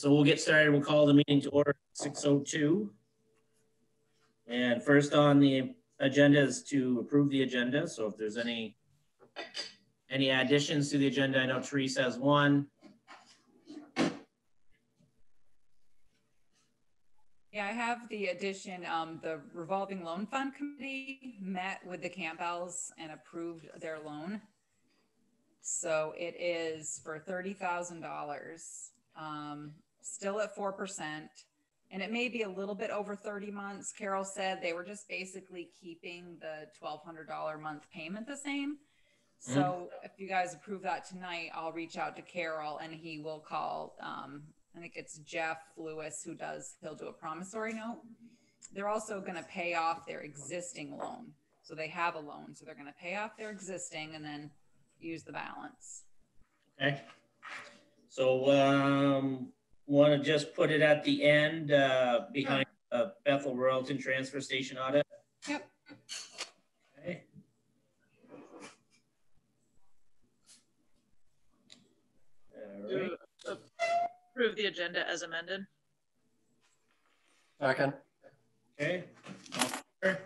so we'll get started. We'll call the meeting to order 602. And first on the agenda is to approve the agenda. So if there's any any additions to the agenda, I know Teresa has one. Yeah, I have the addition, um, the revolving loan fund committee met with the Campbells and approved their loan. So it is for thirty thousand dollars, um, still at four percent. And it may be a little bit over thirty months. Carol said they were just basically keeping the twelve hundred dollar month payment the same. So if you guys approve that tonight, I'll reach out to Carol and he will call, um, I think it's Jeff Lewis who does, he'll do a promissory note. They're also gonna pay off their existing loan. So they have a loan, so they're gonna pay off their existing and then use the balance. Okay. So um, want to just put it at the end uh, behind uh, Bethel Royalton Transfer Station audit? Yep. Okay. All right. to approve the agenda as amended. Second. Okay. All in favor?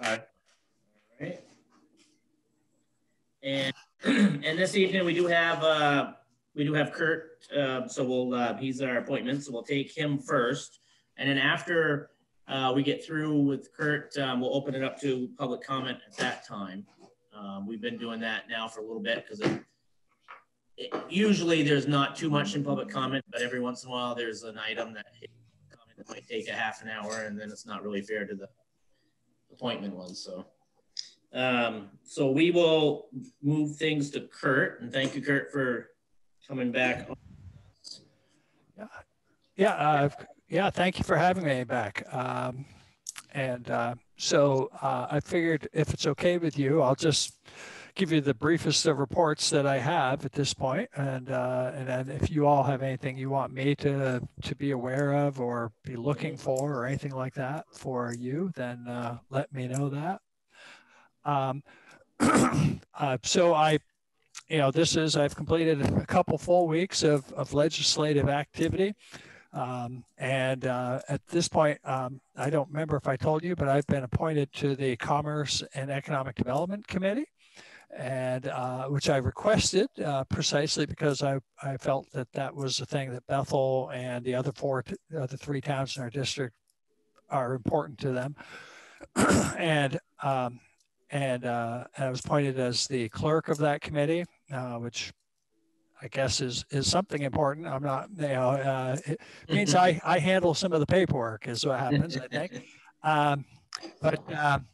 Aye. All right. And, and this evening, we do have, uh, we do have Kurt, uh, so we'll, uh, he's our appointment, so we'll take him first. And then after, uh, we get through with Kurt, um, we'll open it up to public comment at that time. Um, we've been doing that now for a little bit, because usually there's not too much in public comment, but every once in a while, there's an item that that might take a half an hour, and then it's not really fair to the appointment ones, so. Um, so we will move things to Kurt, and thank you, Kurt, for coming back. Yeah, uh, yeah. Thank you for having me back. Um, and uh, so uh, I figured if it's okay with you, I'll just give you the briefest of reports that I have at this point, and uh, and then if you all have anything you want me to to be aware of or be looking for or anything like that for you, then uh, let me know that. Um, uh, so I you know, this is, I've completed a couple full weeks of, of legislative activity. Um, and uh, at this point, um, I don't remember if I told you, but I've been appointed to the Commerce and Economic Development Committee, and uh, which I requested uh, precisely because I, I felt that that was the thing that Bethel and the other four, t- other three towns in our district are important to them. and um, and, uh, and I was appointed as the clerk of that committee, uh, which I guess is is something important. I'm not, you know, uh, it means I I handle some of the paperwork is what happens. I think, um, but um,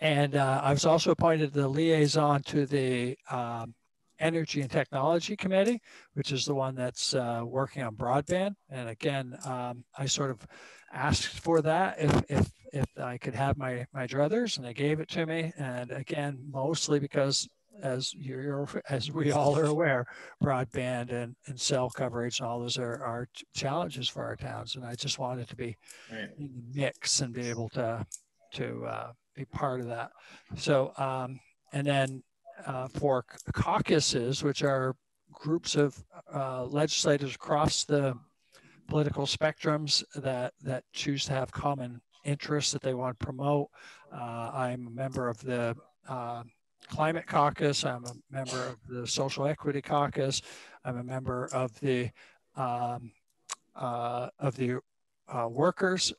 and uh, I was also appointed the liaison to the um, Energy and Technology Committee, which is the one that's uh, working on broadband. And again, um, I sort of asked for that if if if I could have my my druthers, and they gave it to me. And again, mostly because as you're as we all are aware, broadband and, and cell coverage and all those are, are challenges for our towns. And I just wanted to be Right. in the mix and be able to to uh, be part of that. So um, and then uh, for caucuses, which are groups of uh, legislators across the political spectrums that that choose to have common interests that they want to promote. Uh, I'm a member of the uh, Climate Caucus. I'm a member of the Social Equity Caucus. I'm a member of the um, uh, of the uh, Workers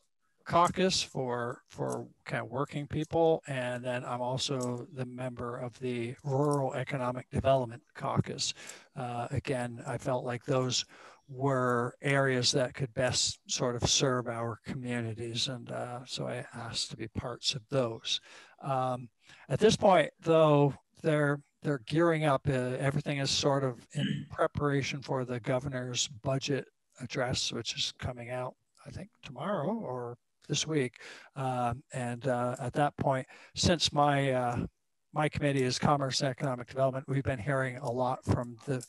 Caucus for for kind of working people, and then I'm also the member of the Rural Economic Development Caucus. Uh, again, I felt like those were areas that could best sort of serve our communities. And uh, so I asked to be parts of those. Um, at this point, though, they're they're gearing up. Uh, everything is sort of in preparation for the governor's budget address, which is coming out, I think, tomorrow or this week. Um, and uh, at that point, since my uh, my committee is Commerce and Economic Development, we've been hearing a lot from the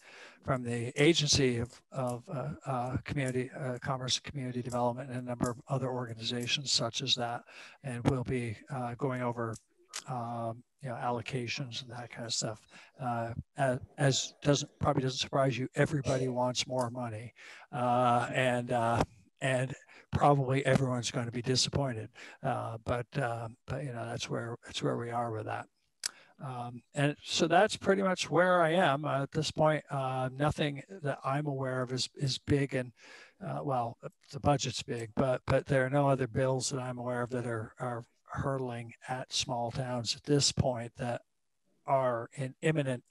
from the agency of, of uh, uh, community uh, commerce and community development and a number of other organizations such as that and we'll be going over um, you know, allocations and that kind of stuff. Uh, as, as doesn't probably doesn't surprise you, everybody wants more money, uh, and uh, and probably everyone's going to be disappointed. Uh, but uh, but you know that's where that's where we are with that. Um, and so that's pretty much where I am uh, at this point. Nothing that I'm aware of is is big, and uh, well, the budget's big, but but there are no other bills that I'm aware of that are are hurtling at small towns at this point that are in imminent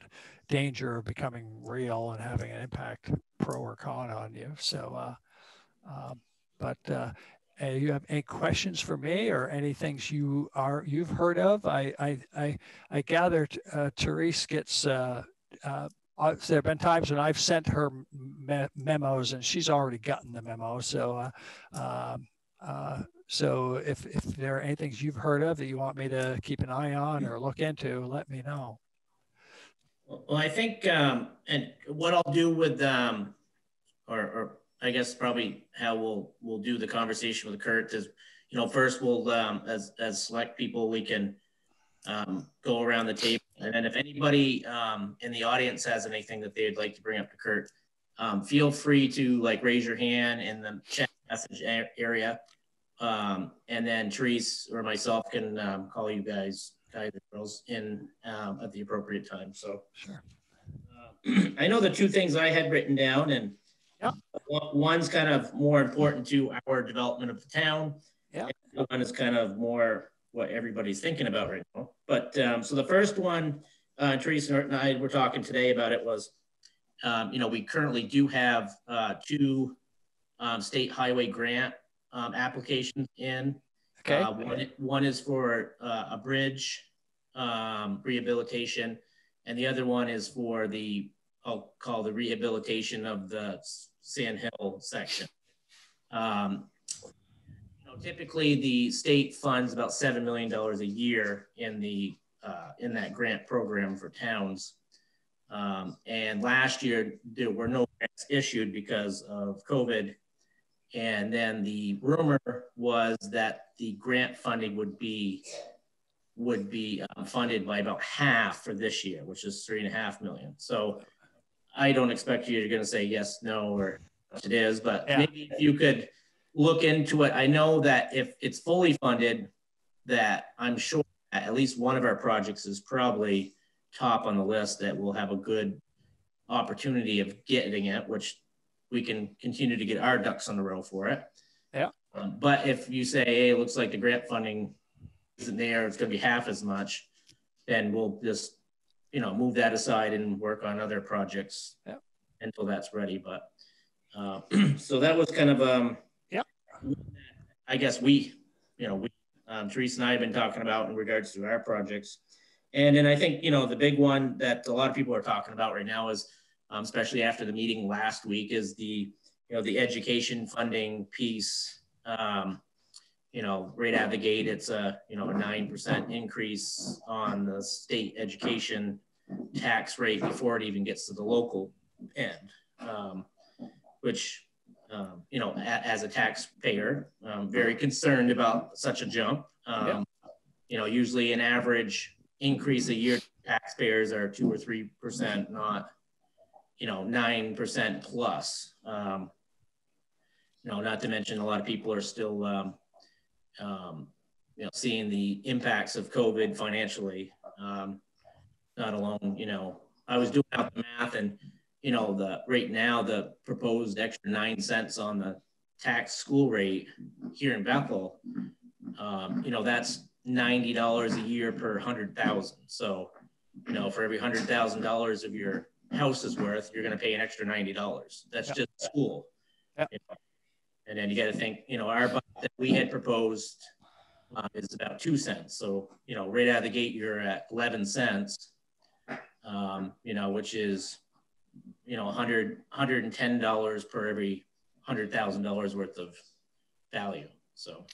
danger of becoming real and having an impact, pro or con, on you. So, uh, um, but uh, uh, you have any questions for me or any things you are you've heard of? I I I, I gather uh, Therese gets. Uh, uh, uh, there have been times when I've sent her me- memos and she's already gotten the memo. So, uh, um, uh, so if if there are any things you've heard of that you want me to keep an eye on or look into, let me know. Well, I think, um, and what I'll do with, um, or, or I guess probably how we'll we'll do the conversation with Kurt is, you know, first we'll um, as as select people we can um, go around the table, and then if anybody um, in the audience has anything that they'd like to bring up to Kurt, um, feel free to like raise your hand in the chat message area, um, and then Therese or myself can um, call you guys guys and girls in um, at the appropriate time. So sure. Uh, I know the two things I had written down and. One's kind of more important to our development of the town. Yeah. One is kind of more what everybody's thinking about right now. But um, so the first one, uh, Teresa and I were talking today about it was, um, you know, we currently do have uh, two um, state highway grant um, applications in. Okay. Uh, one, one, is for uh, a bridge um, rehabilitation, and the other one is for the I'll call the rehabilitation of the Sand Hill section. Um, you know, typically, the state funds about seven million dollars a year in the uh, in that grant program for towns. Um, and last year there were no grants issued because of COVID. And then the rumor was that the grant funding would be would be um, funded by about half for this year, which is three and a half million. So I don't expect you, you're going to say yes, no, or it is, but yeah. maybe if you could look into it. I know that if it's fully funded, that I'm sure at least one of our projects is probably top on the list that will have a good opportunity of getting it, which we can continue to get our ducks on the row for it. Yeah. Um, but if you say, hey, it looks like the grant funding isn't there, it's going to be half as much, then we'll just you know, move that aside and work on other projects yeah. until that's ready. But uh, so that was kind of, um, yeah, I guess we, you know, we, um, Teresa and I have been talking about in regards to our projects. And then I think, you know, the big one that a lot of people are talking about right now is, um, especially after the meeting last week, is the, you know, the education funding piece. Um, you know, right out of the gate, it's a, you know, a 9% increase on the state education tax rate before it even gets to the local end, um, which, um, you know, a, as a taxpayer, I'm very concerned about such a jump. Um, yeah. You know, usually an average increase a year taxpayers are two or 3%, not, you know, 9% plus. Um, you know, not to mention a lot of people are still, um, um, you know, seeing the impacts of COVID financially. Um, not alone, you know, I was doing out the math and, you know, the right now, the proposed extra nine cents on the tax school rate here in Bethel, um, you know, that's $90 a year per hundred thousand. So, you know, for every hundred thousand dollars of your house is worth, you're going to pay an extra $90. That's just school. You know? And then you got to think, you know, our budget that we had proposed uh, is about two cents. So, you know, right out of the gate, you're at 11 cents, um, you know, which is, you know, 100, $110 per every $100,000 worth of value. So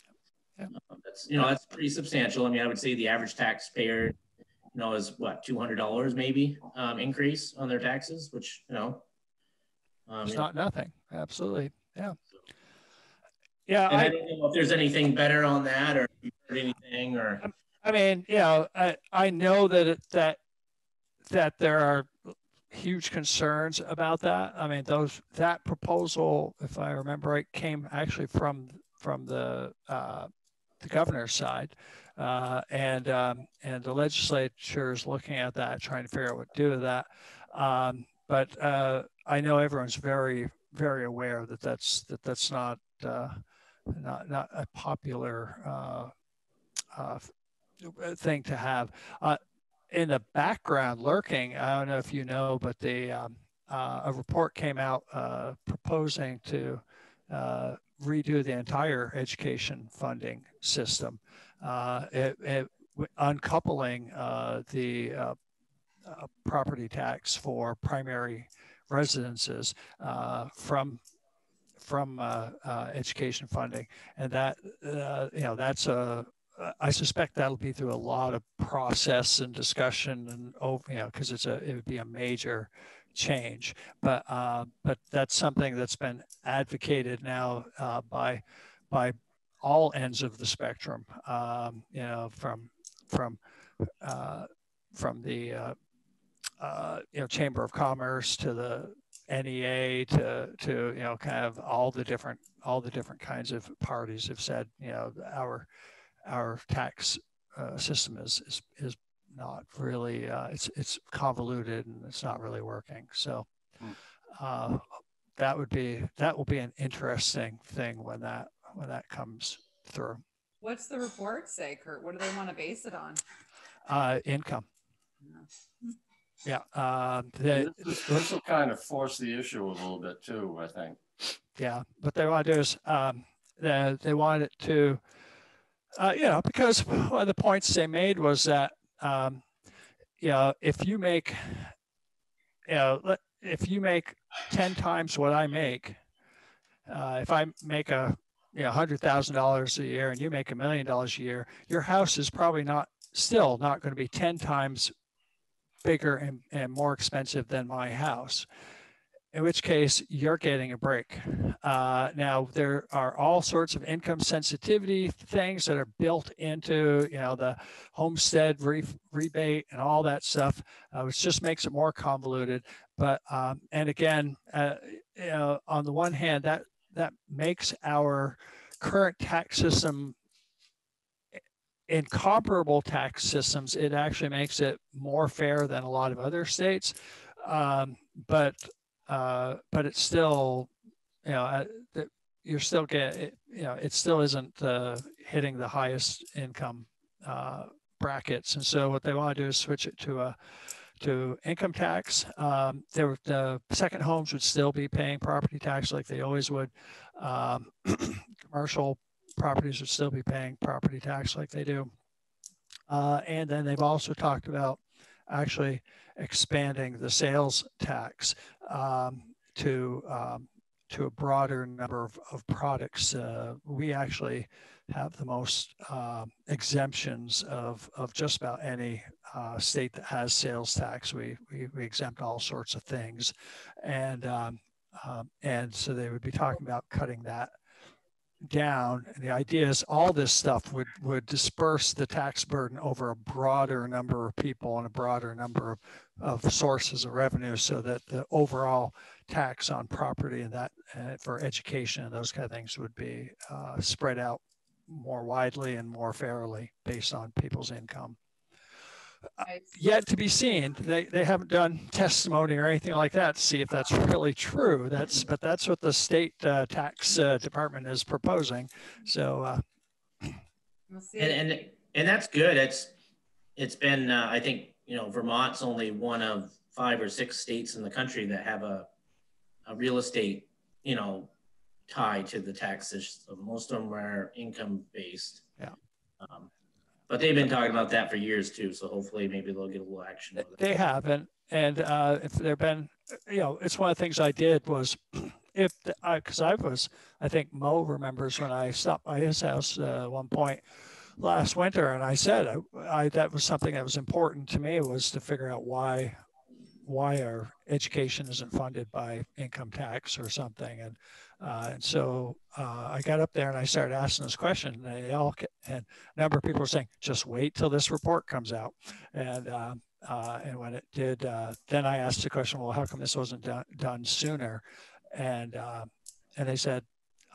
uh, that's, you know, that's pretty substantial. I mean, I would say the average taxpayer, you know, is what, $200 maybe um, increase on their taxes, which, you know, um, it's not nothing. Absolutely. Yeah. Yeah, I, I, don't know if there's anything better on that or anything or. I mean, you know, I, I know that it, that that there are huge concerns about that. I mean, those that proposal, if I remember right, came actually from from the uh, the governor's side, uh, and um, and the legislature is looking at that, trying to figure out what to do with that. Um, but uh, I know everyone's very very aware that that's that that's not uh, not not a popular uh, uh, thing to have. Uh, in the background, lurking, I don't know if you know, but the um, a report came out proposing to redo the entire education funding system, uh, it, it, uncoupling uh, the property tax for primary residences from from uh, uh, education funding, and that uh, you know that's a I suspect that'll be through a lot of process and discussion and over you know because it's a it would be a major change, but uh, but that's something that's been advocated now uh, by by all ends of the spectrum. Um, you know from from uh, from the you know Chamber of Commerce to the NEA to to you know kind of all the different all the different kinds of parties have said you know our our tax uh, system is is is not really uh, it's it's convoluted and it's not really working so hmm. uh, that would be that will be an interesting thing when that when that comes through what's the report say kurt what do they want to base it on uh, income yeah. Uh, the, this, this will kind of force the issue a little bit too, I think. Yeah. What they want to do is um, they, they want it to, uh, you know, because one of the points they made was that, um, you know, if you make, you know, if you make 10 times what I make, uh, if I make a, you know, $100,000 a year and you make a million dollars a year, your house is probably not, still not going to be 10 times bigger and, and more expensive than my house in which case you're getting a break. Uh, now there are all sorts of income sensitivity things that are built into you know the homestead re- rebate and all that stuff, uh, which just makes it more convoluted. But um, and again, uh, you know, on the one hand, that that makes our current tax system incomparable tax systems, it actually makes it more fair than a lot of other states. Um, but uh, but it's still, you know, uh, you're still get, you know, it still isn't uh, hitting the highest income uh, brackets. And so what they want to do is switch it to a to income tax. Um, the second homes would still be paying property tax like they always would. Um, commercial properties would still be paying property tax like they do. Uh, and then they've also talked about actually expanding the sales tax um, to um, to a broader number of, of products. Uh, we actually have the most uh, exemptions of, of just about any uh, state that has sales tax. We, we, we, exempt all sorts of things. And, um, um and so they would be talking about cutting that down. And the idea is all this stuff would, would disperse the tax burden over a broader number of people and a broader number of, of sources of revenue so that the overall tax on property and that uh, for education and those kind of things would be uh, spread out more widely and more fairly based on people's income. Uh, yet to be seen. They, they haven't done testimony or anything like that to see if that's really true. That's but that's what the state uh, tax uh, department is proposing. So, uh, we'll and and and that's good. It's it's been uh, I think you know Vermont's only one of five or six states in the country that have a a real estate you know tie to the tax system. Most of them are income based. Yeah. Um, but they've been talking about that for years too. So hopefully maybe they'll get a little action. They haven't. And uh, if there been, you know, it's one of the things I did was if I, cause I was, I think Mo remembers when I stopped by his house uh, at one point last winter and I said I, I, that was something that was important to me was to figure out why why our education isn't funded by income tax or something. And uh, and so uh, I got up there and I started asking this question. And they all and a number of people were saying, "Just wait till this report comes out." And um, uh, and when it did, uh, then I asked the question, "Well, how come this wasn't done, done sooner?" And uh, and they said,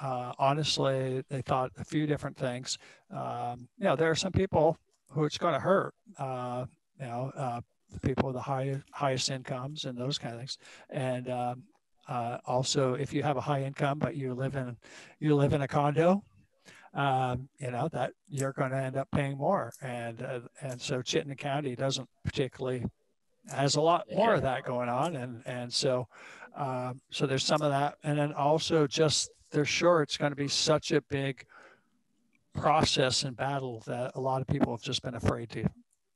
uh, honestly, they thought a few different things. Um, you know, there are some people who it's going to hurt. You know, people with the high, highest incomes and those kind of things. And um, uh, also, if you have a high income but you live in you live in a condo, um, you know that you're going to end up paying more. And uh, and so Chittenden County doesn't particularly has a lot more of that going on. And and so um, so there's some of that. And then also just they're sure it's going to be such a big process and battle that a lot of people have just been afraid to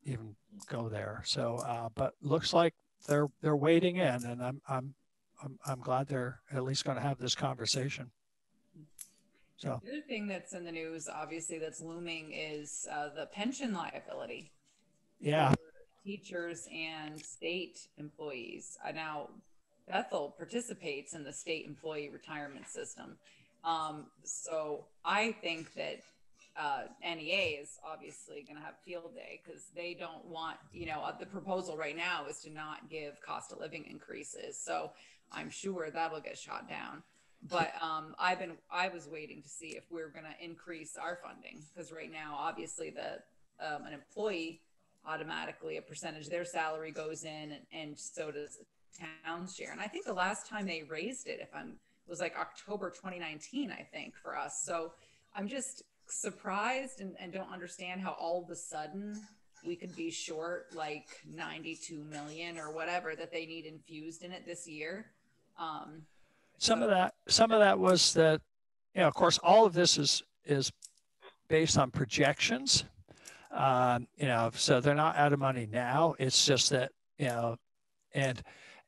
even go there. So, uh, but looks like they're they're wading in, and I'm I'm I'm, I'm glad they're at least going to have this conversation. So, The other thing that's in the news, obviously, that's looming is uh, the pension liability. yeah, Teachers and state employees. Uh, now, Bethel participates in the state employee retirement system. Um, so I think that uh, NEA is obviously going to have field day because they don't want, you know, uh, the proposal right now is to not give cost of living increases. So I'm sure that'll get shot down. But um, I've been, I was waiting to see if we are going to increase our funding because right now, obviously, the um, an employee automatically a percentage of their salary goes in, and, and so does the town's share. And I think the last time they raised it, if I'm, was like October 2019, I think, for us. So I'm just surprised and, and don't understand how all of a sudden we could be short like 92 million or whatever that they need infused in it this year. Um, some of that some of that was that you know of course all of this is is based on projections. Um, you know so they're not out of money now. It's just that you know and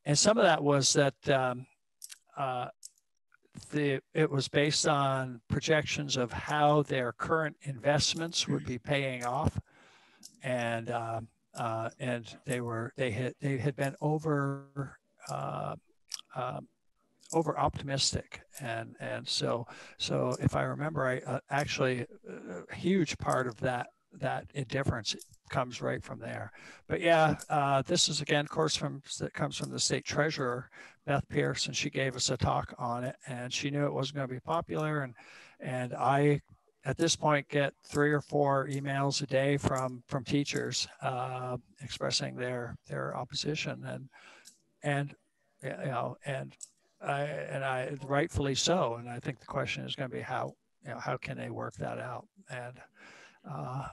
and some of that was that um, uh, the it was based on projections of how their current investments would be paying off. And um, uh, and they were they had they had been over uh, um, over optimistic. And and so so if i remember i uh, actually a huge part of that that indifference comes right from there. But yeah uh, this is again of course from that comes from the state treasurer beth Pearce and she gave us a talk on it and she knew it wasn't going to be popular. And and i at this point get three or four emails a day from from teachers uh, expressing their their opposition. And and you know and I, and I rightfully so. And I think the question is going to be how you know how can they work that out? And uh,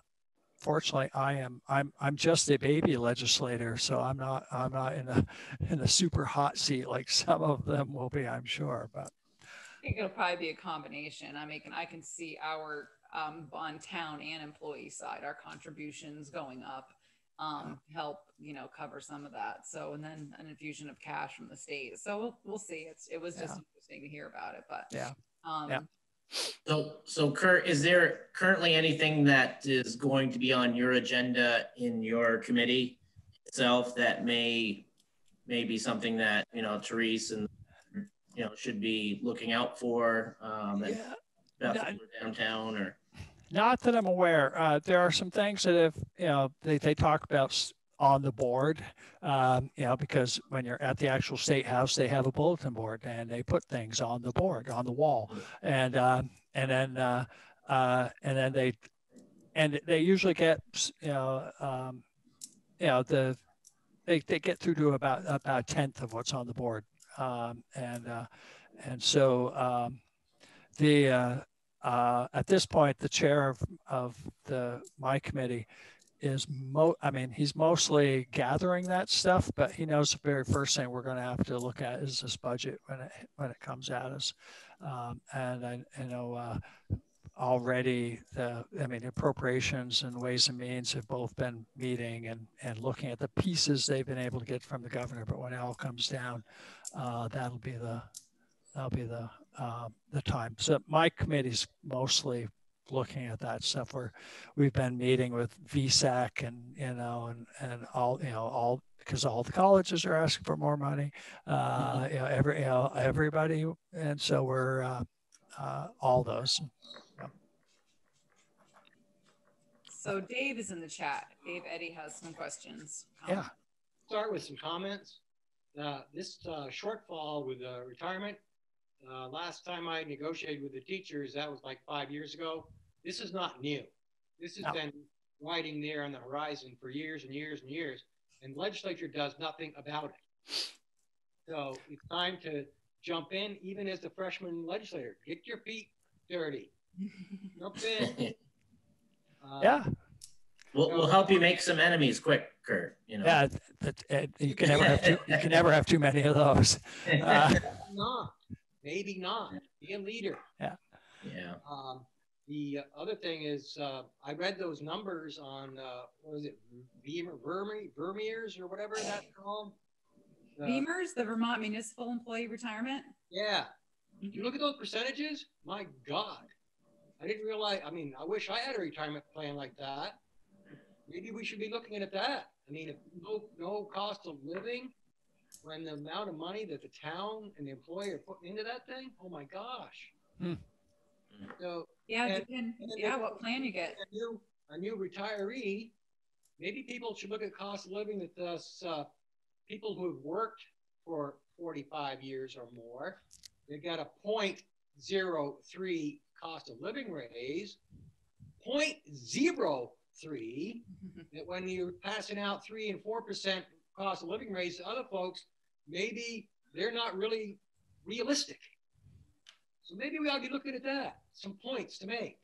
fortunately, I am I'm I'm just a baby legislator, so I'm not I'm not in a in a super hot seat like some of them will be, I'm sure. But I think it'll probably be a combination. I mean, I can see our um, on town and employee side, our contributions going up um, help you know cover some of that. So and then an infusion of cash from the state. So we'll we'll see. It's it was just Yeah. interesting to hear about it, but Yeah. um, Yeah. So, so Kurt, is there currently anything that is going to be on your agenda in your committee itself that may, may be something that, you know, Therese and, you know, should be looking out for, um, and yeah, Beth No, or downtown or? Not that I'm aware. Uh, there are some things that have you know they they talk about on the board, um, you know, because when you're at the actual state house, they have a bulletin board and they put things on the board on the wall, and uh, and then uh, uh, and then they and they usually get you know um, you know the they, they get through to about about a tenth of what's on the board, um, and uh, and so um, the uh, at this point the chair of, of the my committee is mo I mean he's mostly gathering that stuff, but he knows the very first thing we're going to have to look at is this budget when it when it comes at us, um, and I, I know. Uh, already the i mean appropriations and ways and means have both been meeting and and looking at the pieces they've been able to get from the governor but when it all comes down uh, that'll be the that'll be the uh, the time so my committee's mostly looking at that stuff where we've been meeting with vsac and you know and and all you know all because all the colleges are asking for more money. Uh, you know, every, you know, everybody. And so we're, uh, uh, all those. So Dave is in the chat. Dave Eddie has some questions. Um, Yeah. start with some comments. Uh, this uh, shortfall with uh, retirement, uh, last time I negotiated with the teachers, that was like five years ago. This is not new. This has No. been riding there on the horizon for years and years and years, and legislature does nothing about it. So it's time to jump in, even as the freshman legislator. Get your feet dirty. Jump in. Uh, Yeah. We'll, we'll help you make some enemies quick, Kurt, you know? Yeah. That, that, you can never have too, you can never have too many of those. Uh, Not. Maybe not. Be a leader. Yeah. Um, the other thing is, uh, I read those numbers on, uh, what was it, Vermeer, Vermeer, Vermeers or whatever that's called. Uh, Beamers, the Vermont Municipal Employee Retirement. yeah. You look at those percentages, my God. I didn't realize, I mean, I wish I had a retirement plan like that. Maybe we should be looking at that. I mean, if no, no cost of living, when the amount of money that the town and the employer are putting into that thing, oh my gosh. Hmm. So Yeah, And- and yeah, what plan you get. a new a new retiree, maybe people should look at cost of living that this uh, people who have worked for 45 years or more, they got a 0.03 cost of living raise, 0.03 that when you're passing out three and four percent cost of living raise to other folks, maybe they're not really realistic. So maybe we ought to be looking at that. Some points to make.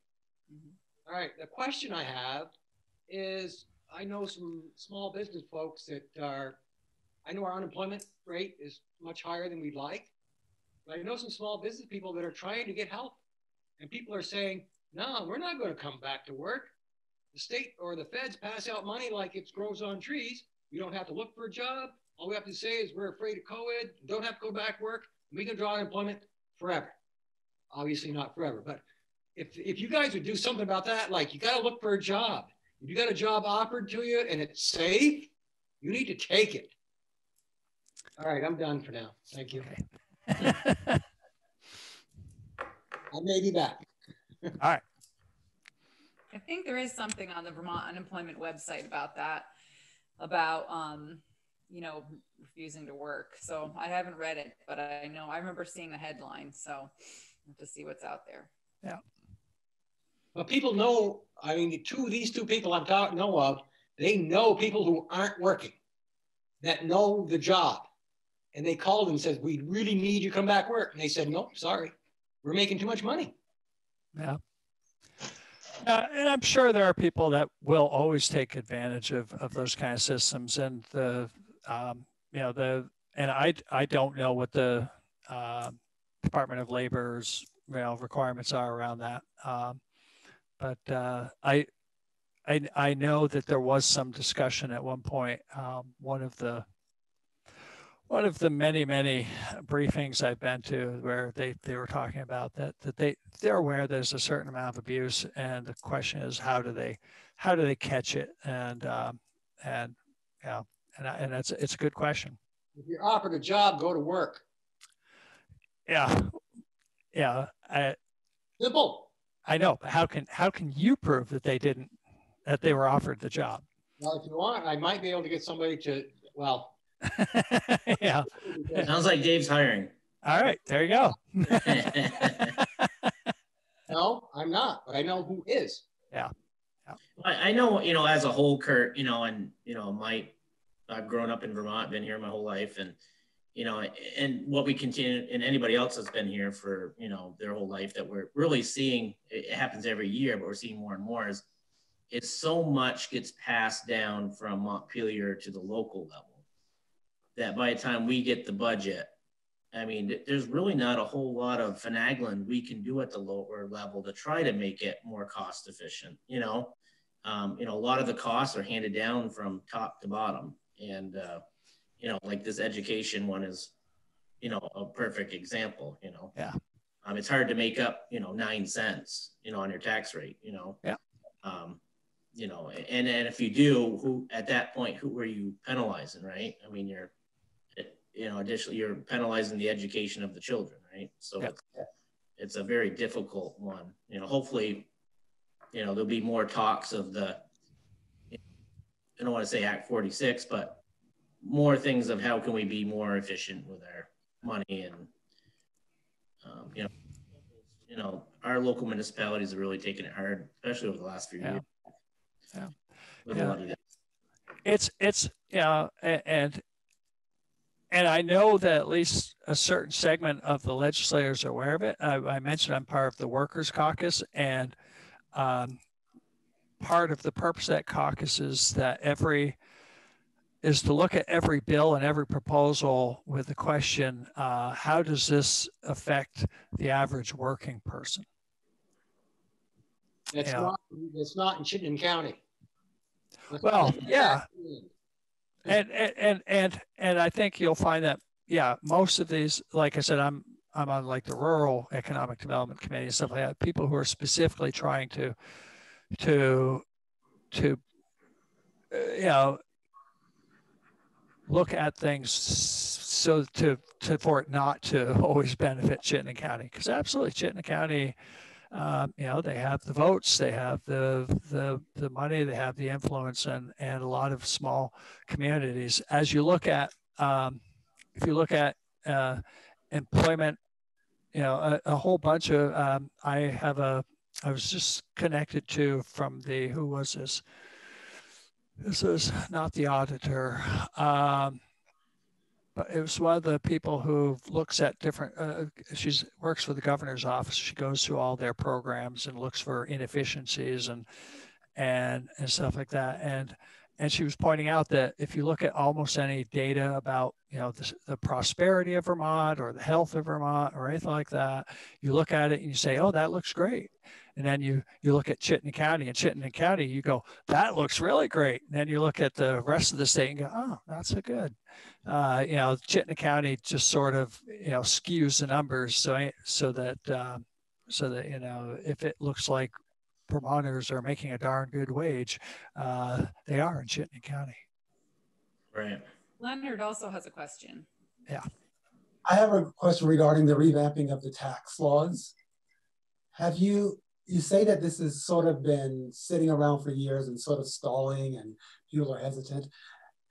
Mhm. All right. The question I have is I know some small business folks that are, I know our unemployment rate is much higher than we'd like. But I know some small business people that are trying to get help. And people are saying, no, we're not going to come back to work. The state or the feds pass out money like it grows on trees. We don't have to look for a job. All we have to say is we're afraid of COVID, don't have to go back to work. We can draw unemployment forever. Obviously not forever, but if, if you guys would do something about that, like you got to look for a job. If you got a job offered to you and it's safe, you need to take it. All right, I'm done for now. Thank you. I may be back. All right. I think there is something on the Vermont unemployment website about that, about, um, you know, refusing to work. So I haven't read it, but I know, I remember seeing the headline, so have to see what's out there. Yeah. But people know, I mean, the two, these two people I'm talking, know of, they know people who aren't working that know the job. And they called and said, we really need you to come back work. And they said, nope, sorry. We're making too much money. Yeah. Uh, and I'm sure there are people that will always take advantage of, of those kind of systems and the, um, you know, the, and I, I don't know what the, uh, Department of Labor's, you know, requirements are around that. Um, but, uh, I, I, I know that there was some discussion at one point, um, one of the, one of the many, many briefings I've been to where they, they were talking about that, that they, they're aware there's a certain amount of abuse and the question is how do they, how do they catch it? And, um, and, yeah, and, I- and that's, it's a good question. If you're offered a job, go to work. Yeah. Yeah. I, Simple. I know, but how can, how can you prove that they didn't, that they were offered the job? Well, if you want, I might be able to get somebody to, well, yeah. Sounds like Dave's hiring. All right. There you go. no, I'm not, but I know who is. I, I know, you know, as a whole, Kurt, you know, and, you know, my, I've grown up in Vermont, been here my whole life and, you know, and what we continue, and anybody else that's been here for, you know, their whole life that we're really seeing, it happens every year, but we're seeing more and more is, is so much gets passed down from Montpelier to the local level. That by the time we get the budget, I mean, there's really not a whole lot of finagling we can do at the lower level to try to make it more cost efficient, you know? Um, you know, a lot of the costs are handed down from top to bottom. And, uh, you know, like this education one is, you know, a perfect example, you know? Yeah. Um, it's hard to make up, you know, nine cents, you know, on your tax rate, you know? Yeah. Um, you know, and, and if you do, who, at that point, who are you penalizing, right? I mean, you're, you know, additionally, you're penalizing the education of the children, right? So Yep. it's, it's a very difficult one, you know, hopefully, you know, there'll be more talks of the, I don't want to say Act 46, but more things of how can we be more efficient with our money and, um, you know, you know, our local municipalities have really taken it hard, especially over the last few Yeah. years. Yeah. With Yeah. a lot of that. it's it's know and and I know that at least a certain segment of the legislators are aware of it. I, I mentioned I'm part of the Workers Caucus, and um, part of the purpose of that caucus is that every is to look at every bill and every proposal with the question: uh, How does this affect the average working person? It's Yeah. not, it's not in Chittenden County. Well, yeah, and and and and and I think you'll find that yeah, most of these, like I said, I'm I'm on like the rural economic development committee and stuff like that. People who are specifically trying to to to uh, you know look at things so to to for it not to always benefit Chittenden County because absolutely Chittenden County. Um, you know they have the votes, they have the the the money, they have the influence, and and a lot of small communities. As you look at, um, if you look at uh, employment, you know, a, a whole bunch of. Um, I have a. I was just connected to from the who was this? This is not the auditor. Um, but it was one of the people who looks at different. Uh, she's works for the governor's office. She goes through all their programs and looks for inefficiencies and and and stuff like that. And and she was pointing out that if you look at almost any data about you know the, the prosperity of Vermont or the health of Vermont or anything like that, you look at it and you say, oh, that looks great. And then you you look at Chittenden County and Chittenden County, you go, that looks really great. And then you look at the rest of the state and go, oh, not so good. Uh, you know, Chittenden County just sort of you know skews the numbers so so that um, so that you know if it looks like Vermonters are making a darn good wage, uh, they are in Chittenden County. Right. Leonard also has a question. Yeah. I have a question regarding the revamping of the tax laws. Have you, you say that this has sort of been sitting around for years and sort of stalling and people are hesitant.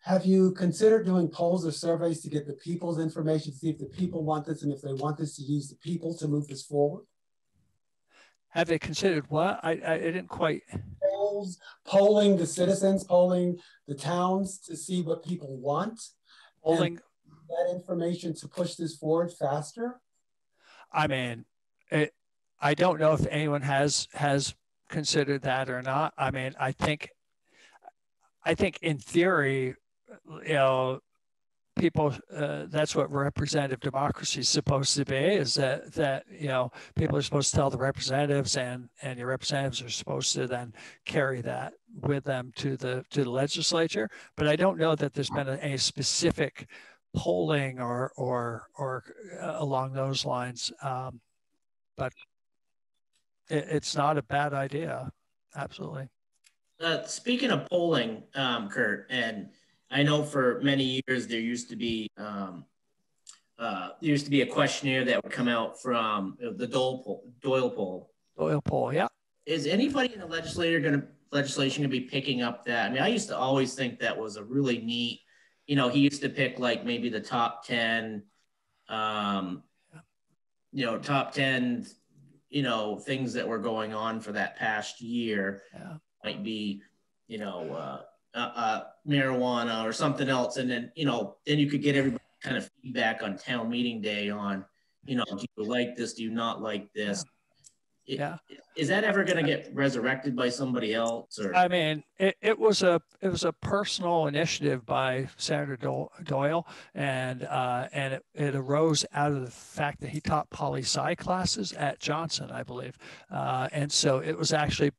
Have you considered doing polls or surveys to get the people's information, see if the people want this and if they want this to use the people to move this forward? Have they considered what? I, I didn't quite. Polls, polling the citizens, polling the towns to see what people want. Polling, That information to push this forward faster? I mean, it, I don't know if anyone has has considered that or not. I mean, I think, I think in theory, you know, people uh, that's what representative democracy is supposed to be is that that you know people are supposed to tell the representatives and and your representatives are supposed to then carry that with them to the to the legislature but i don't know that there's been a, a specific polling or or or uh, along those lines um, but it, it's not a bad idea absolutely Uh, speaking of polling, um, Kurt, and I know for many years there used to be um, uh, there used to be a questionnaire that would come out from the Doyle poll. Doyle poll. oil poll yeah Is anybody in the legislature going to legislation going to be picking up that? I mean, I used to always think that was a really neat. You know, he used to pick like maybe the top ten, um, you know, top ten, you know, things that were going on for that past year yeah might be, you know, uh, uh, uh, marijuana or something else, and then you know, then you could get everybody kind of feedback on town meeting day on, you know, do you like this? Do you not like this? It- Yeah. Is that ever going to get resurrected by somebody else or? I mean, it, it was a it was a personal initiative by Senator Doyle, and uh, and it, it arose out of the fact that he taught poli sci classes at Johnson, I believe, uh, and so it was actually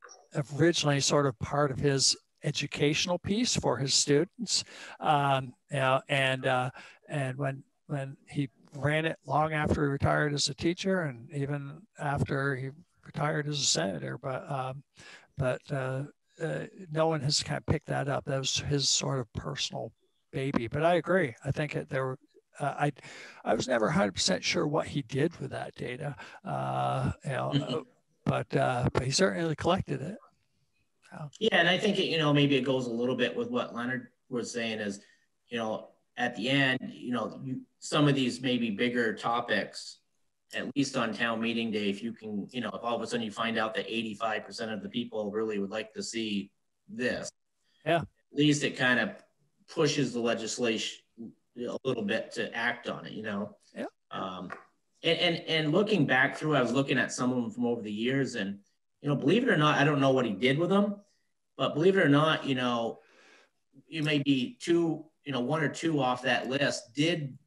originally sort of part of his educational piece for his students, um, you know, and uh, and when when he ran it long after he retired as a teacher, and even after he retired as a senator, but um, but uh, uh, no one has kind of picked that up. That was his sort of personal baby. But I agree. I think it, there were. Uh, I I was never 100% sure what he did with that data. Uh, you know, Mhm. but uh, but he certainly collected it. Yeah, and I think it, you know, maybe it goes a little bit with what Leonard was saying is, you know, at the end, you know, you, some of these maybe bigger topics, at least on town meeting day, if you can, you know, if all of a sudden you find out that eighty-five percent of the people really would like to see this. Yeah. At least it kind of pushes the legislation a little bit to act on it, you know? Yeah. Um, and, and, and looking back through, I was looking at some of them from over the years and, you know, believe it or not, I don't know what he did with them, but believe it or not, you know, you may be two, you know, one or two off that list did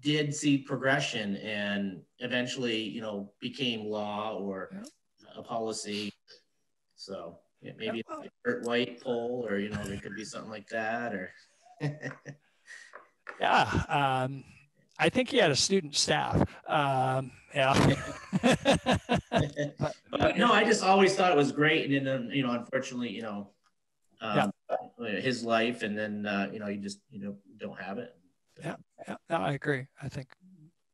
did see progression and eventually, you know, became law or Yeah. a policy. So yeah, maybe Yeah, well- Kirk White poll, or you know, there could be something like that, or Yeah. Um, I think he had a student staff. Um, yeah. but no, I just always thought it was great, and then you know, unfortunately, you know, um, his life, and then uh, you know, you just you know don't have it. Yeah. No, I agree. I think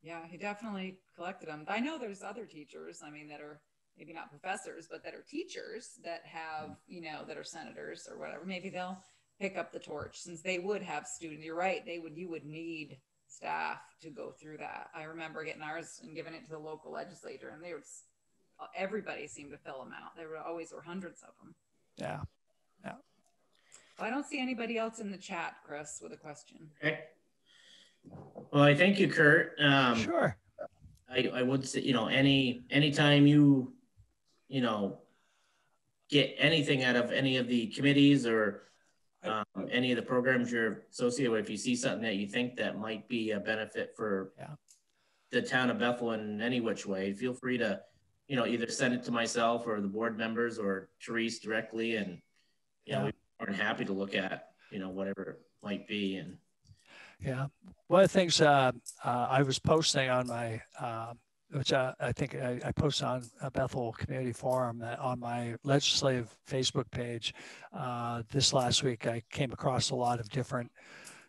Yeah, he definitely collected them. I know there's other teachers, I mean, that are maybe not professors, but that are teachers that have, mm. you know, that are senators or whatever. Maybe they'll pick up the torch since they would have students. You're right. They would, you would need staff to go through that. I remember getting ours and giving it to the local legislator and they were, s- everybody seemed to fill them out. There were always were hundreds of them. yeah. Yeah. well, I don't see anybody else in the chat, Chris, with a question. Okay. Well, I thank you, Kirk. Um, Sure. I, I would say, you know, any, anytime you, you know, get anything out of any of the committees or um, any of the programs you're associated with, if you see something that you think that might be a benefit for Yeah. the town of Bethel in any which way, feel free to, you know, either send it to myself or the board members or Therese directly and, you know, Yeah. we're happy to look at, you know, whatever it might be and Yeah. One of the things uh, uh, I was posting on my, uh, which uh, I think I, I posted on a Bethel Community Forum that on my legislative Facebook page uh, this last week, I came across a lot of different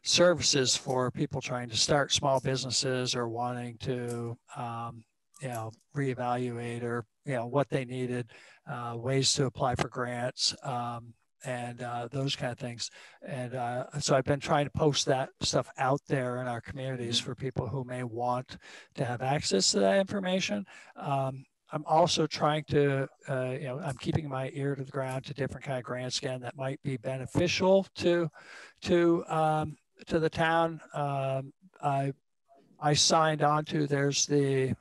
services for people trying to start small businesses or wanting to, um, you know, reevaluate or, you know, what they needed, uh, ways to apply for grants. Um, and uh, those kind of things. And uh, so I've been trying to post that stuff out there in our communities for people who may want to have access to that information. Um, I'm also trying to, uh, you know, I'm keeping my ear to the ground to different kind of grants again that might be beneficial to, to, um, to the town. Um, I, I signed on to. There's the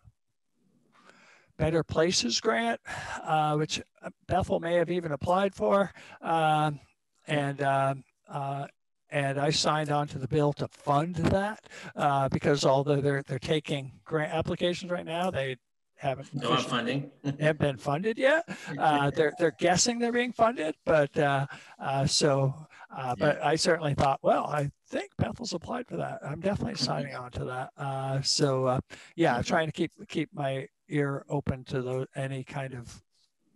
Better Places grant, uh, which Bethel may have even applied for. Um, and um, uh, and I signed on to the bill to fund that uh, because although they're they're taking grant applications right now, they haven't don't funding. haven't been funded yet. Uh, they're they're guessing they're being funded, but uh, uh, so uh, but I certainly thought, well, I think Bethel's applied for that. I'm definitely signing on to that. Uh, so uh, yeah, I'm trying to keep keep my ear open to those any kind of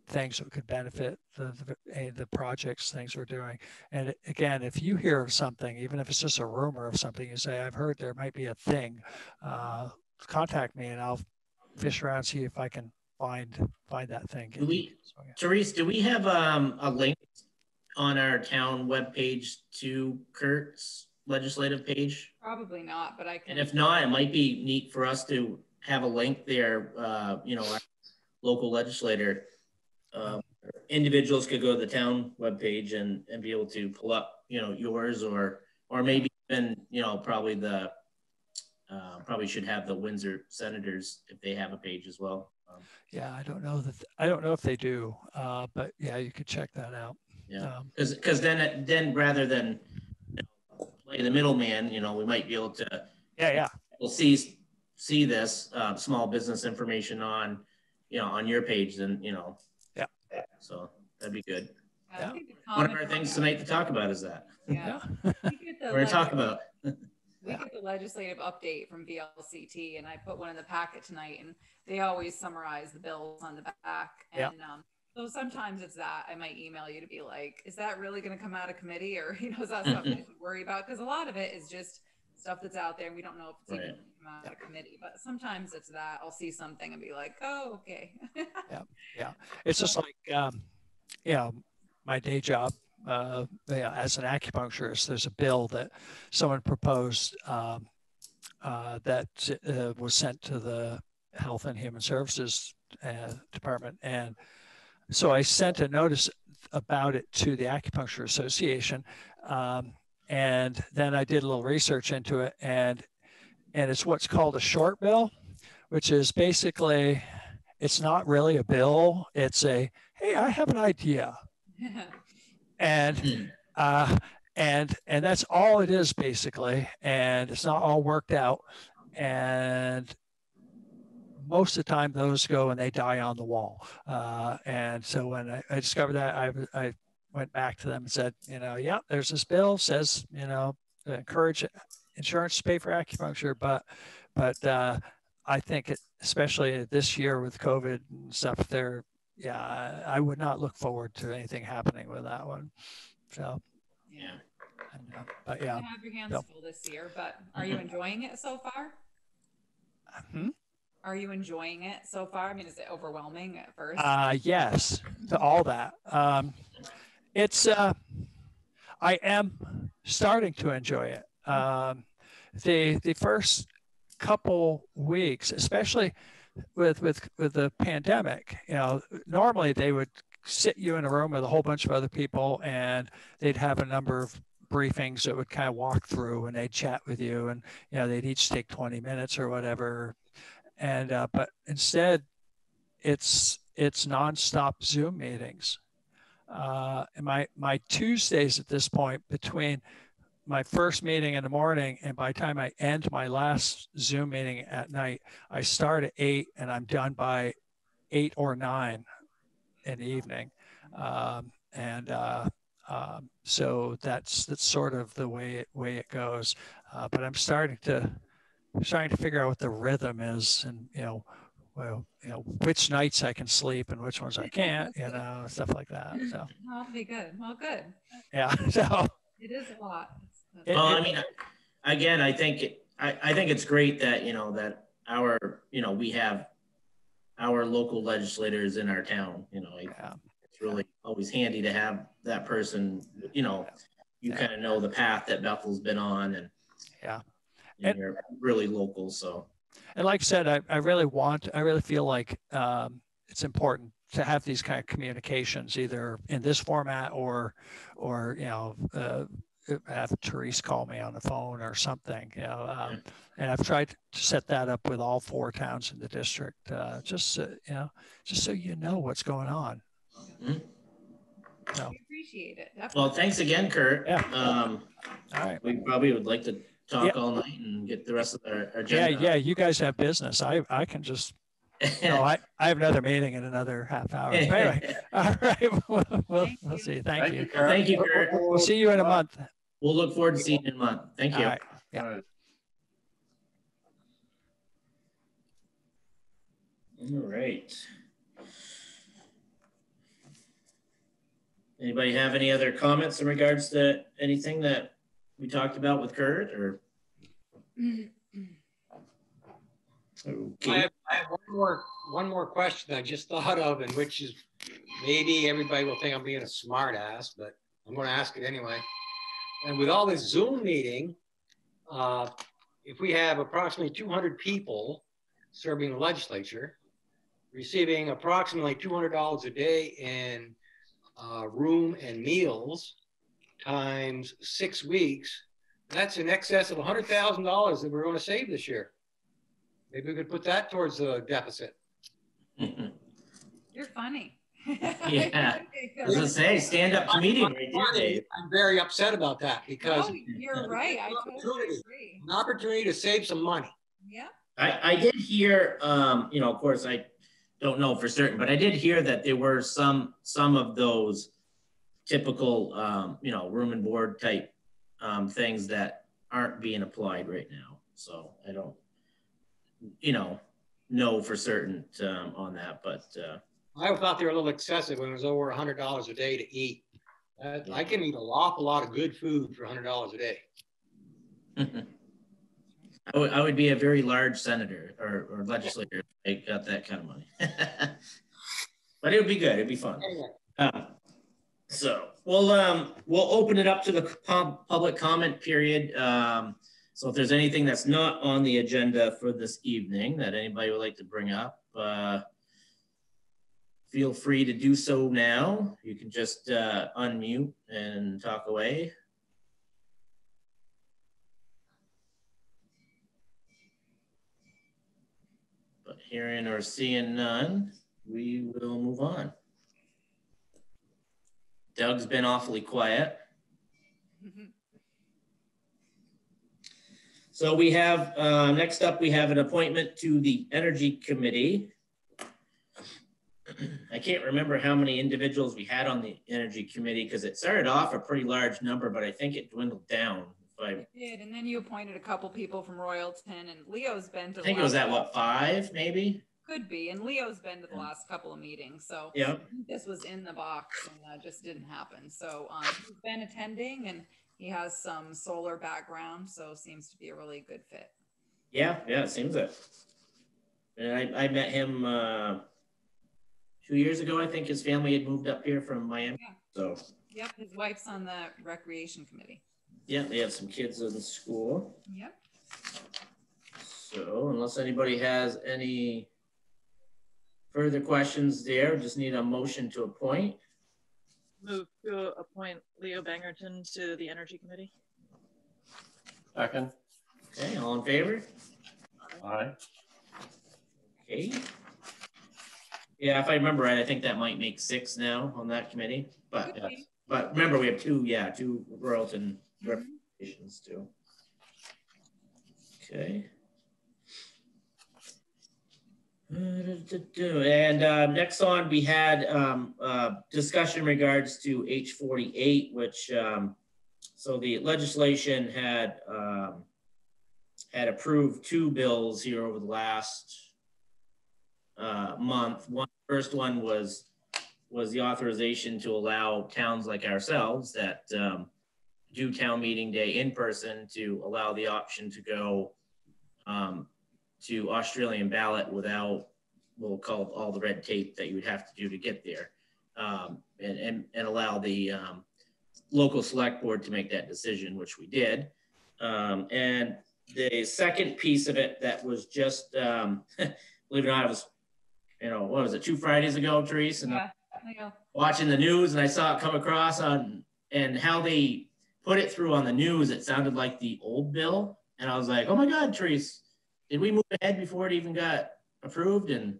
things that could benefit the, the, the projects things we're doing and again if you hear of something even if it's just a rumor of something you say i've heard there might be a thing uh, contact me and i'll fish around see if i can find find that thing Do we- So, yeah. Therese, do we have um, a link on our town webpage to Kirk's legislative page? Probably not, but I can. And if not, it might be neat for us to have a link there, uh, you know, our local legislator. Um, individuals could go to the town webpage and, and be able to pull up, you know, yours or, or maybe even, you know, probably the, uh, probably should have the Windsor Senators if they have a page as well. Um, yeah i don't know that i don't know if they do uh, but yeah you could check that out Yeah. um, Because, because then, it- then rather than you know, play the middleman, you know, we might be able to, yeah yeah we'll see, see this, uh, small business information on, you know, on your page, then, you know. Yeah. So that'd be good. Yeah. One of our things tonight to talk about is that. Yeah. yeah We get the We're gonna talk about, We get the legislative update from VLCT and I put one in the packet tonight and they always summarize the bills on the back. Yeah. And um, So sometimes it's that I might email you to be like, is that really going to come out of committee or, you know, is that something to worry about? Because a lot of it is just stuff that's out there we don't know if it's even Right. gonna come out of committee. But sometimes it's that I'll see something and be like, oh, okay. Yeah, yeah. It's just like, um, you know, my day job, uh, yeah, as an acupuncturist, there's a bill that someone proposed, um, uh, that, uh, was sent to the Health and Human Services, uh, Department. And so I sent a notice about it to the Acupuncture Association. Um, and then I did a little research into it and, and it's what's called a short bill, which is basically, it's not really a bill. It's a, hey, I have an idea. And uh, and and that's all it is basically. And it's not all worked out. And most of the time, those go and they die on the wall. Uh, and so when I, I discovered that, I, I went back to them and said, you know, yeah, there's this bill says, you know, encourage insurance to pay for acupuncture, but but uh, I think it, especially this year with COVID and stuff, there, yeah, I I would not look forward to anything happening with that one. So, yeah. and, uh, but You yeah. have your hands Yep. full this year, but are you enjoying it so far? Hmm? Are you enjoying it so far? I mean, is it overwhelming at first? Uh, yes, to all that. Um, it's, uh, I am starting to enjoy it. Um, the, the first couple weeks, especially with, with, with the pandemic, you know, normally they would sit you in a room with a whole bunch of other people and they'd have a number of briefings that would kind of walk through and they'd chat with you and, you know, they'd each take 20 minutes or whatever. And, uh, but instead it's, it's nonstop Zoom meetings. Uh, my, my Tuesdays at this point between my first meeting in the morning and by the time I end my last Zoom meeting at night, I start at eight and I'm done by eight or nine in the evening. Um, and uh, um, so that's that's sort of the way it way it goes. Uh, but I'm starting to starting to figure out what the rhythm is, and you know, well, you know, which nights I can sleep and which ones I can't, you know, stuff like that. So That'll be good. Well, good. yeah, so It is a lot. It- Well, I mean, again, I think, I, I think it's great that, you know, that our, you know, we have our local legislators in our town, you know, it- yeah, it's really always handy to have that person, you know, you kind of know the path that Bethel's been on and. Yeah. And you're really local, so. And like I said, I, I really want, I really feel like um, it's important to have these kind of communications, either in this format or, or you know, uh, have Therese call me on the phone or something. You know, um, and I've tried to set that up with all four towns in the district, uh, just so, you know, just so you know what's going on. Mhm. So, We appreciate it. Well, thanks again, Kirk. Yeah. Um, all right. we probably would like to talk Yeah. all night and get the rest of our our Yeah, yeah. You guys have business. I, I can just. No, I, I have another meeting in another half hour. But anyway, all right. We'll, we'll, Thank we'll you. see. Thank, Thank you. you, Kirk. Thank you, Kirk. We'll see you in a month. We'll look forward to seeing you in a month. Thank you. right. Yeah. All right. All right. Anybody have any other comments in regards to anything that we talked about with Kirk or? I have, I have one more, one more question I just thought of, and which is maybe everybody will think I'm being a smart ass, but I'm gonna ask it anyway. And with all this Zoom meeting, uh, if we have approximately two hundred people serving the legislature, receiving approximately two hundred dollars a day in uh, room and meals times six weeks, that's in excess of hundred thousand dollars that we're gonna save this year. Maybe we could put that towards the deficit. You're funny. Yeah. As I say, stand up comedian right there, Dave. I'm very upset about that because No, you're right. I totally agree. an opportunity to save some money. Yeah. I, I did hear, um, you know, of course, I don't know for certain, but I did hear that there were some, some of those typical, um, you know, room and board type, um, things that aren't being applied right now. So I don't, you know, know for certain, um, on that, but, uh, I thought they were a little excessive when it was over a hundred dollars a day to eat. Uh, I can eat an awful lot of good food for a hundred dollars a day. I would, I would be a very large senator or, or legislator if I got that kind of money. but it would be good. It'd be fun. Anyway, Um, so we'll um, we'll open it up to the public comment period. Um, so if there's anything that's not on the agenda for this evening that anybody would like to bring up, uh, feel free to do so now. You can just uh, unmute and talk away. But hearing or seeing none, we will move on. Doug's been awfully quiet. So we have, uh, next up, we have an appointment to the Energy Committee. I can't remember how many individuals we had on the Energy Committee because it started off a pretty large number, but I think it dwindled down. if I, Did, and then you appointed a couple people from Royalton and Leo's been to. I think it was at what, five, maybe? Could be, and Leo's been to the last couple of meetings, so. Yeah. This was in the box and that just didn't happen, so, um, he's been attending and he has some solar background, so seems to be a really good fit. Yeah, yeah, it seems it. And I, I met him, uh, two years ago. I think his family had moved up here from Miami. Yeah. So, Yep, his wife's on the recreation committee. yeah, they have some kids in school. Yep. So unless anybody has any further questions there, just need a motion to appoint. Move to appoint Leo Bangerton to the Energy Committee. Second, Okay, all in favor? aye. Okay. Yeah, if I remember right, I think that might make six now on that committee, but, Could be. but remember, we have two, yeah, two Royalton Mhm. representations too. Okay. And uh, next on, we had um, uh, discussion in regards to H forty-eight, which, um, so the legislation had um, had approved two bills here over the last uh, month. One, first one was, was the authorization to allow towns like ourselves that um, do town meeting day in person to allow the option to go um, to Australian ballot without, we'll call all the red tape that you would have to do to get there. Um, and, and, and allow the um, local select board to make that decision, which we did. Um, and the second piece of it that was just, um, believe it or not, it was, you know, what was it, two Fridays ago, Therese? And Yeah, Leo. watching the news and I saw it come across on, and how they put it through on the news, it sounded like the old bill. And I was like, oh my God, Therese, did we move ahead before it even got approved? And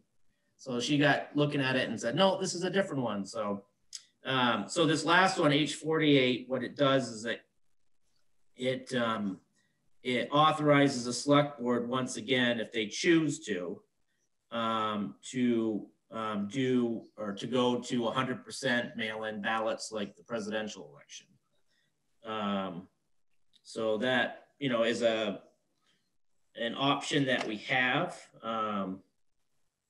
so she got looking at it and said, no, this is a different one. So, um, so this last one, H forty-eight, what it does is that it, um, it authorizes a select board once again, if they choose to, um, to, um, do, or to go to hundred percent mail-in ballots like the presidential election. Um, so that, you know, is a, an option that we have. Um,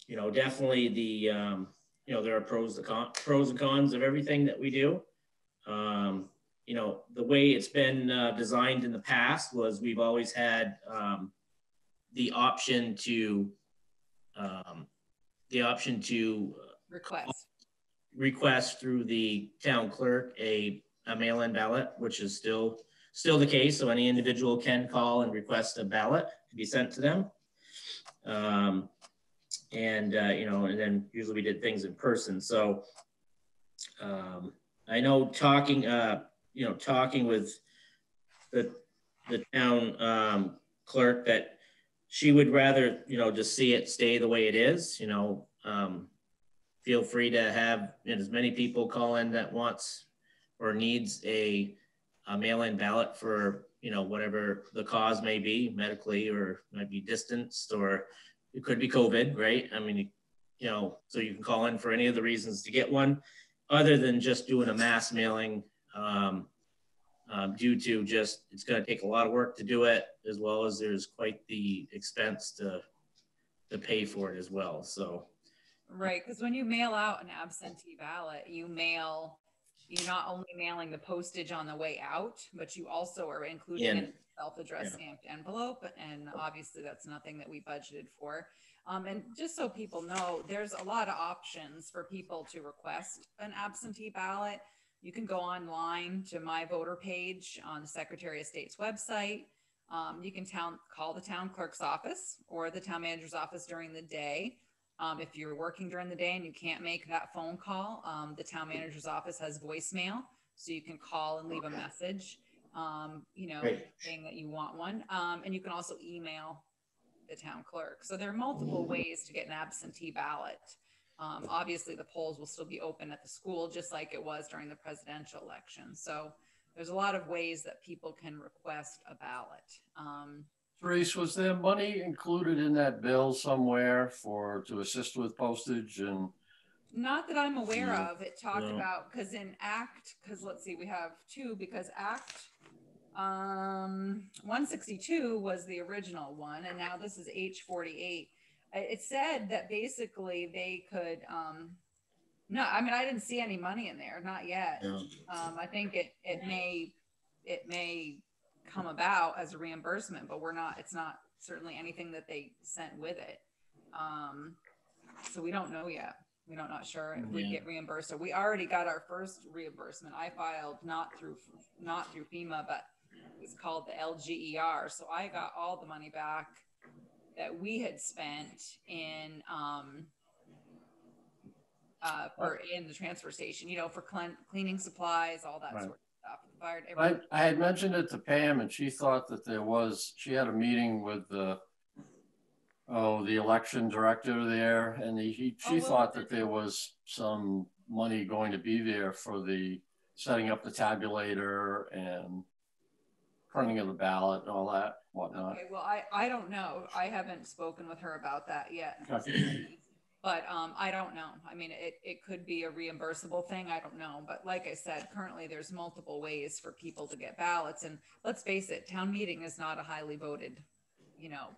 you know, definitely the, um, you know, there are pros, the con, pros and cons of everything that we do. Um, you know, the way it's been uh, designed in the past was we've always had um, the option to, um, the option to Request. request through the town clerk a, a mail-in ballot, which is still, still the case. So any individual can call and request a ballot to be sent to them. Um, and, uh, you know, and then usually we did things in person. So um, I know talking, uh, you know, talking with the, the town um, clerk that she would rather, you know, just see it stay the way it is, you know, um, feel free to have as many people call in that wants or needs a, a mail-in ballot for, you know, whatever the cause may be medically or might be distanced or it could be COVID, right? I mean, you know, so you can call in for any of the reasons to get one other than just doing a mass mailing um, um, due to just, it's going to take a lot of work to do it as well as there's quite the expense to, to pay for it as well. So, Right, because when you mail out an absentee ballot, you mail, you're not only mailing the postage on the way out, but you also are including In. a self-addressed stamped envelope, and obviously that's nothing that we budgeted for. Um, and just so people know, there's a lot of options for people to request an absentee ballot. You can go online to my voter page on the Secretary of State's website. Um, you can town, call the town clerk's office or the town manager's office during the day. Um, if you're working during the day and you can't make that phone call, um, the town manager's office has voicemail, so you can call and leave a message. Um, you know, Great. saying that you want one, um, and you can also email the town clerk. So there are multiple ways to get an absentee ballot. Um, obviously, the polls will still be open at the school, just like it was during the presidential election. So there's a lot of ways that people can request a ballot. Therese, was there money included in that bill somewhere for, to assist with postage and? Not that I'm aware No, of. It talked no. about, because in Act, because let's see, we have two, because Act um 162 was the original one, and now this is H 48. It said that basically they could um no, I mean I didn't see any money in there, not yet. Yeah. Um, I think it it may it may come about as a reimbursement, but we're not. It's not certainly anything that they sent with it. Um, so we don't know yet. We don't not sure if we Yeah. get reimbursed. So we already got our first reimbursement. I filed not through not through FEMA, but it's called the LGER. So I got all the money back that we had spent in um uh for in the transfer station, you know, for clean, cleaning supplies, all that Right. sort of I, I had mentioned it to Pam and she thought that there was, she had a meeting with the, oh, the election director there and he, he- Oh, she well, thought that there was some money going to be there for the setting up the tabulator and printing of the ballot and all that whatnot. Okay, well, I, I don't know. I haven't spoken with her about that yet. Okay. But, um, I don't know. I mean, it, it could be a reimbursable thing. I don't know. But like I said, currently there's multiple ways for people to get ballots. And let's face it, town meeting is not a highly voted, you know,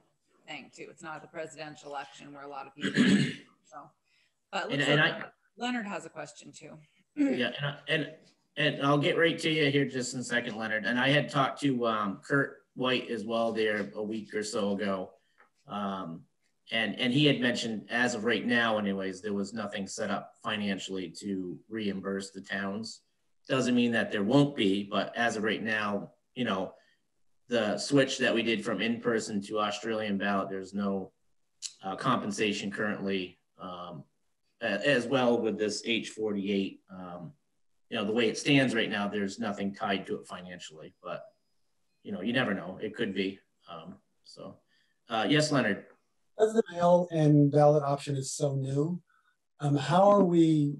thing too. It's not the presidential election where a lot of people, so. But And- and I- Leonard has a question too. Yeah, and, I- and, and I'll get right to you here just in a second, Leonard. And I had talked to, um, Kirk White as well there a week or so ago. Um, and, and he had mentioned as of right now anyways, there was nothing set up financially to reimburse the towns. Doesn't mean that there won't be, but as of right now, you know, the switch that we did from in-person to Australian ballot, there's no uh, compensation currently. Um, as well with this H forty-eight, um, you know, the way it stands right now, there's nothing tied to it financially, but you know, you never know. It could be. Um, so, uh, yes, Leonard. As the mail and ballot option is so new, um, how are we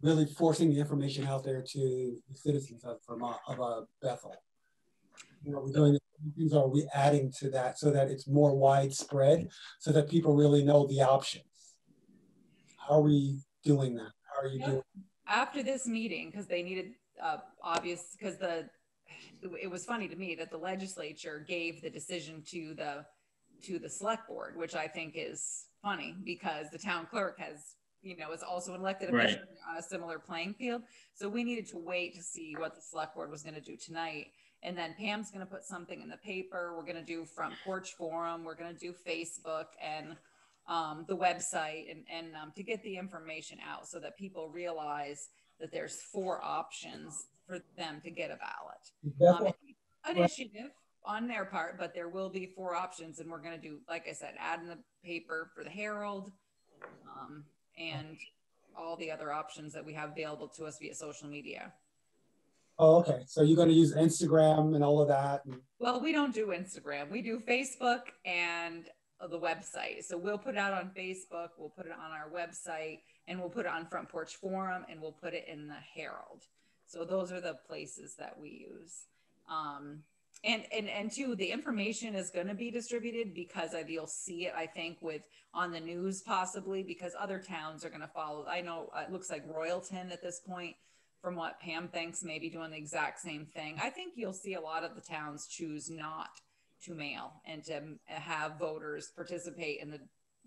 really forcing the information out there to the citizens of Vermont, of uh, Bethel? You know, we're doing things, are we adding to that so that it's more widespread, so that people really know the options? How are we doing that? How are you doing? after this meeting, because they needed uh, obvious, because the it was funny to me that the legislature gave the decision to the to the select board, which I think is funny because the town clerk has you know is also an elected Right. official on a similar playing field. So we needed to wait to see what the select board was going to do tonight. And then Pam's going to put something in the paper. We're going to do front porch forum. We're going to do Facebook and um, the website and, and um, to get the information out so that people realize that there's four options for them to get a ballot. Um, Bethel, initiative on their part, but there will be four options, and we're going to do, like I said, add in the paper for the Herald, um, and all the other options that we have available to us via social media. oh, okay, so you're gonna use Instagram and all of that? and- Well, we don't do Instagram. We do Facebook and the website. So we'll put it out on Facebook, we'll put it on our website, and we'll put it on Front Porch Forum, and we'll put it in the Herald. So those are the places that we use. Um, and and and two, the information is going to be distributed because I, you'll see it. I think with on the news possibly because other towns are going to follow. I know uh, it looks like Royalton at this point from what Pam thinks, maybe doing the exact same thing. I think you'll see a lot of the towns choose not to mail and to have voters participate in the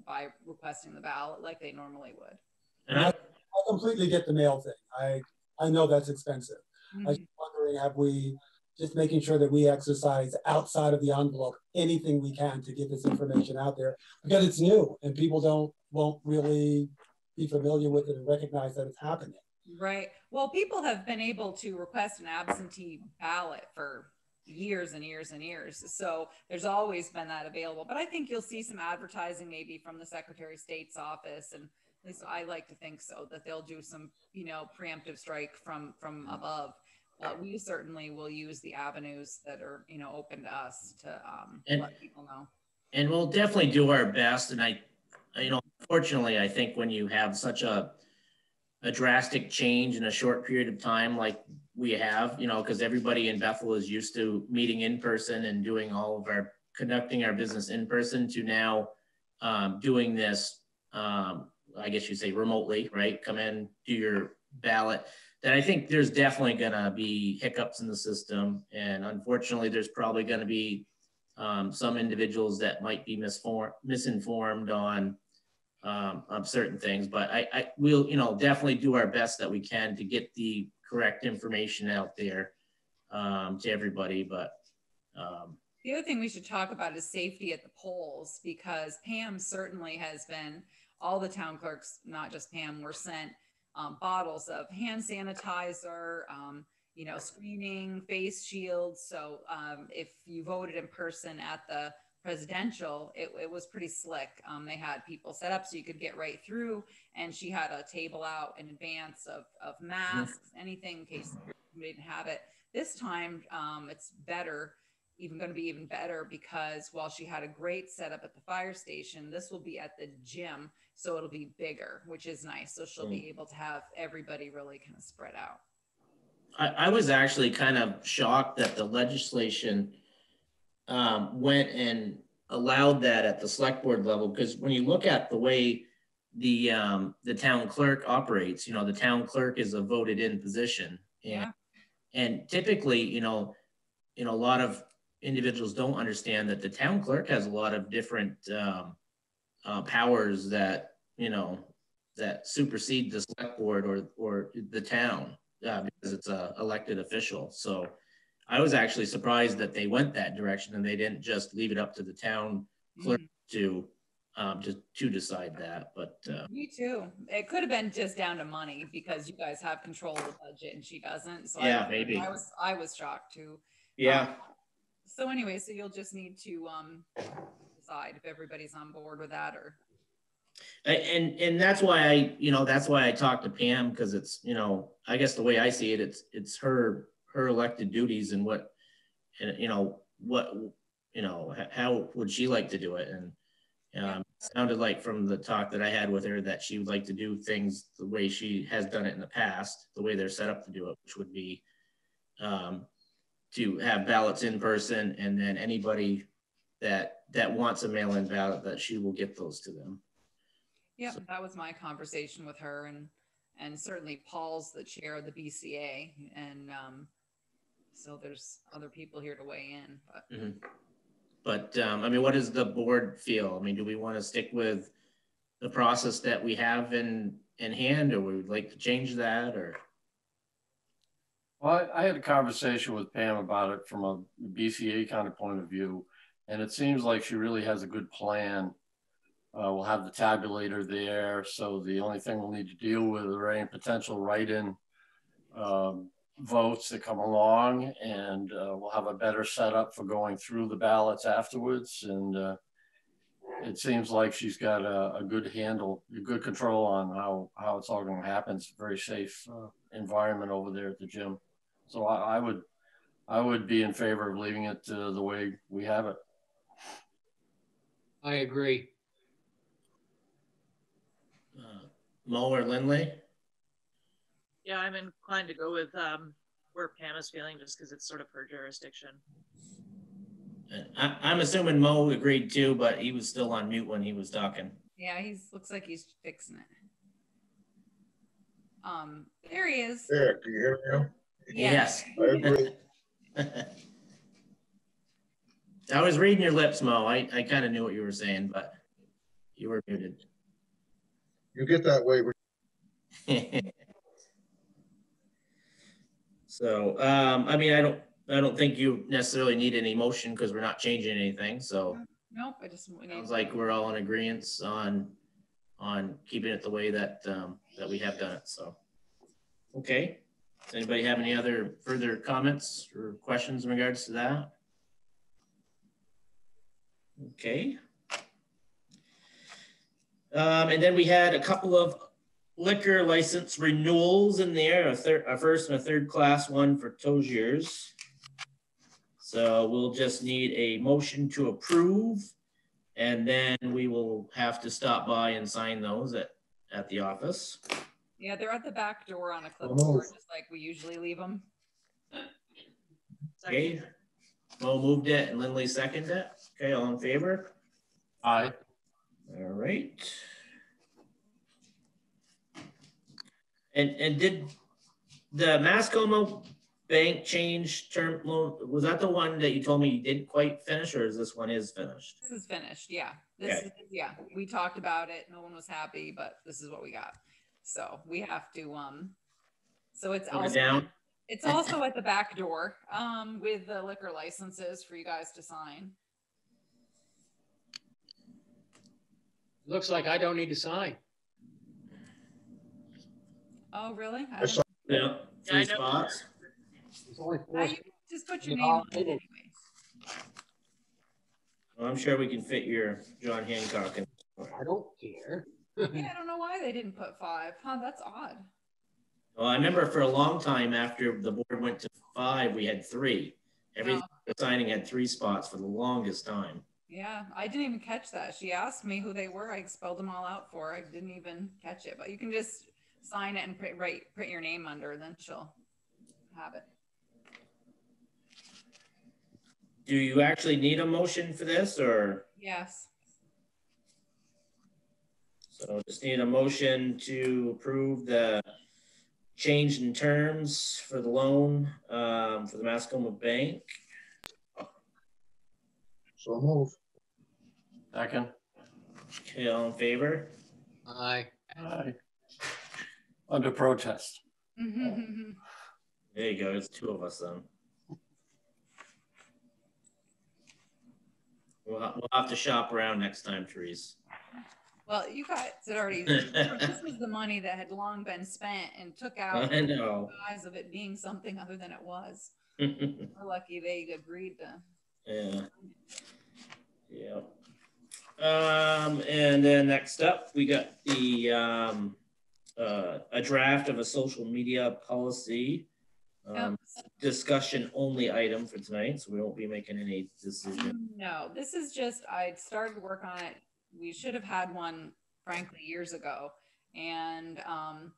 by requesting the ballot like they normally would. And I, I completely get the mail thing. I, I know that's expensive. i'm Mhm. wondering, have we, just making sure that we exercise outside of the envelope, anything we can to get this information out there, because it's new and people don't, won't really be familiar with it and recognize that it's happening. Right. Well, people have been able to request an absentee ballot for years and years and years. So there's always been that available. But I think you'll see some advertising maybe from the Secretary of State's office. And at least I like to think so, that they'll do some, you know, preemptive strike from from above. But we certainly will use the avenues that are, you know, open to us to um, And- let people know. and we'll definitely do our best. And I, you know, fortunately, I think when you have such a a drastic change in a short period of time, like we have, you know, because everybody in Bethel is used to meeting in person and doing all of our conducting our business in person to now um, doing this. Um, I guess you say remotely, right? Come in, do your ballot. That I think there's definitely gonna be hiccups in the system, and unfortunately, there's probably gonna be um, some individuals that might be misinformed on um, on certain things. But I, I will, you know, definitely do our best that we can to get the correct information out there um, to everybody. But um, The other thing we should talk about is safety at the polls because Pam certainly has been, all the town clerks, not just Pam, were sent um, bottles of hand sanitizer, um, you know, screening, face shields. So um, if you voted in person at the presidential, it, it was pretty slick. Um, they had people set up so you could get right through, and she had a table out in advance of, of masks, anything in case you didn't have it. This time, um, it's better even going to be even better because while she had a great setup at the fire station, this will be at the gym. So it'll be bigger, which is nice. So she'll be able to have everybody really kind of spread out. I, I was actually kind of shocked that the legislation um, went and allowed that at the select board level because when you look at the way the um, the town clerk operates, you know, the town clerk is a voted in position. And, Yeah. and typically, you know, you know, a lot of individuals don't understand that the town clerk has a lot of different um, uh, powers that, you know, that supersede the select board or, or the town uh, because it's a elected official. So I was actually surprised that they went that direction and they didn't just leave it up to the town clerk Mm, to um, to to decide that. But uh, me too. It could have been just down to money because you guys have control of the budget and she doesn't. So Yeah, I, maybe. I was I was shocked too. yeah, Um, so anyway, so you'll just need to um decide if everybody's on board with that or? And and that's why I you know that's why I talked to Pam because it's you know I guess the way I see it it's it's her her elected duties and what and you know what you know how would she like to do it? And um, sounded like from the talk that I had with her that she would like to do things the way she has done it in the past the way they're set up to do it which would be um, to have ballots in person and then anybody that that wants a mail-in ballot that she will get those to them. Yeah, So- that was my conversation with her and, and certainly Paul's the chair of the BCA and, um, so there's other people here to weigh in, but Mhm. But, um, I mean, what does the board feel? I mean, do we want to stick with the process that we have in, in hand, or we would like to change that, or? Well, I, I had a conversation with Pam about it from a BCA kind of point of view, and it seems like she really has a good plan. Uh, we'll have the tabulator there, so the only thing we'll need to deal with are any potential write-in um, votes that come along, and uh, we'll have a better setup for going through the ballots afterwards. And uh, it seems like she's got a, a good handle, a good control on how how it's all going to happen. It's a very safe uh, environment over there at the gym. So I, I would, I would be in favor of leaving it uh, the way we have it. I agree. uh, Mo or Lindley? Yeah, I'm inclined to go with um, where Pam is feeling just because it's sort of her jurisdiction. I, I'm assuming Mo agreed too, but he was still on mute when he was talking. yeah, he looks like he's fixing it. Um, there he is. There, can you hear me now? Yeah. Yes. I was reading your lips, Mo. I, I kind of knew what you were saying, but You were muted. You get that way. So, um, I mean, I don't, I don't think you necessarily need any motion because we're not changing anything, so Nope, I just. we need- sounds like we're all in agreement on, on keeping it the way that, um, that we have done it, so. Okay, does anybody have any other further comments or questions in regards to that? Okay. Um, and then we had a couple of liquor license renewals in there, a third, a first and a third class one for Toziers. So we'll just need a motion to approve. And then we will have to stop by and sign those at, at the office. Yeah, they're at the back door on a Oh, clipboard, just like we usually leave them. Okay. Mo moved it and Lindley seconded it. Okay, all in favor? Aye. All right. And, and did the Mascoma Bank change term loan, was that the one that you told me you didn't quite finish or is this one is finished? This is finished, yeah. This Okay. is, yeah, we talked about it. No one was happy, but this is what we got. So we have to, um, so it's Put it also, down? it's also at the back door, um, with the liquor licenses for you guys to sign. Looks like I don't need to sign. Oh, really? I I don't- saw- Yeah, Yeah, I three know. spots. There's only four. you can Just put your Yeah, name on it I'll- anyway. Well, I'm sure we can fit your John Hancock in. I don't care. Yeah, I don't know why they didn't put five. Huh, that's odd. Well, I remember for a long time after the board went to five, we had three. Every Oh. signing had three spots for the longest time. Yeah, I didn't even catch that. She asked me who they were. I spelled them all out for her. I didn't even catch it, but you can just sign it and print, write, print your name under, then she'll have it. Do you actually need a motion for this or? Yes. So just need a motion to approve the change in terms for the loan um, for the Mascoma Bank. So move. Second. Okay, all in favor? Aye. Aye. Under protest. Mhm. There you go. It's two of us then. We'll, ha- we'll have to shop around next time, Therese. Well, you guys had already, this was the money that had long been spent and took out I the know. eyes of it being something other than it was. Yeah. We're lucky they agreed to. Yeah. Um, and then next up, we got the, um, uh, a draft of a social media policy. Um, discussion only item for tonight, so we won't be making any decision. No, this is just, I started work on it. We should have had one frankly years ago. And um,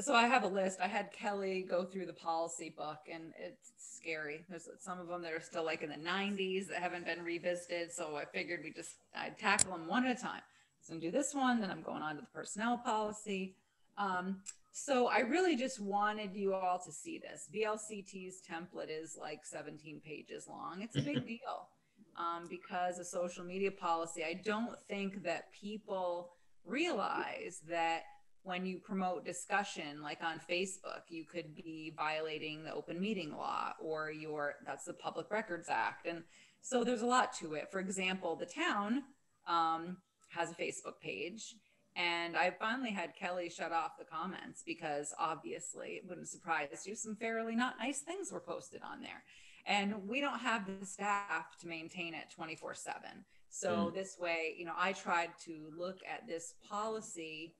so I have a list. I had Kelly go through the policy book and it's scary. There's some of them that are still like in the 90s that haven't been revisited. So I figured we just, I'd tackle them one at a time. So I'm do this one, then I'm going on to the personnel policy. Um, so I really just wanted you all to see this. VLCT's template is like 17 pages long. It's a big deal um, because of social media policy. I don't think that people realize that when you promote discussion, like on Facebook, you could be violating the open meeting law or your that's the Public Records Act. And so there's a lot to it. For example, the town um, has a Facebook page. And I finally had Kelly shut off the comments because obviously it wouldn't surprise you. Some fairly not nice things were posted on there. And we don't have the staff to maintain it 24 7. So this way, you know, I tried to look at this policy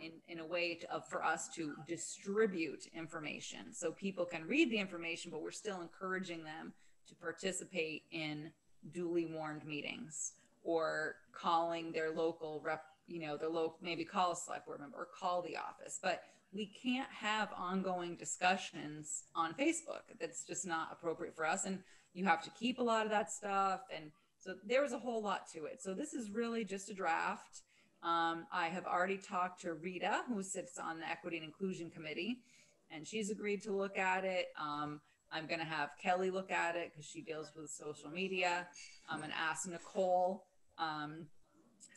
in, in a way to, of, for us to distribute information so people can read the information, but we're still encouraging them to participate in duly warned meetings or calling their local rep, you know, their local, maybe call a select board member or call the office. But we can't have ongoing discussions on Facebook. That's just not appropriate for us. And you have to keep a lot of that stuff. And so there was a whole lot to it. So this is really just a draft. Um, I have already talked to Rita, who sits on the Equity and Inclusion Committee, and she's agreed to look at it. Um, I'm going to have Kelly look at it because she deals with social media. I'm going to ask Nicole. Um,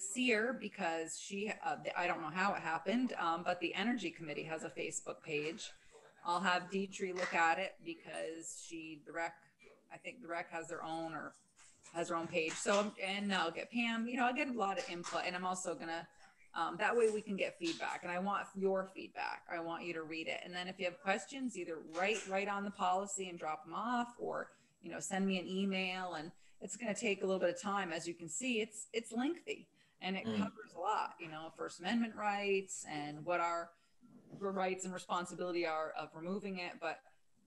Seer because she, uh, I don't know how it happened, um, but the Energy Committee has a Facebook page. I'll have Dietrich look at it because she, the rec, I think the rec has their own or has her own page. So, and I'll get Pam, you know, I get a lot of input and I'm also gonna, um, that way we can get feedback and I want your feedback. I want you to read it. And then if you have questions, either write, write on the policy and drop them off or, you know, send me an email and it's going to take a little bit of time. As you can see, it's, it's lengthy and it Mm. covers a lot, you know, First Amendment rights and what our rights and responsibility are of removing it. But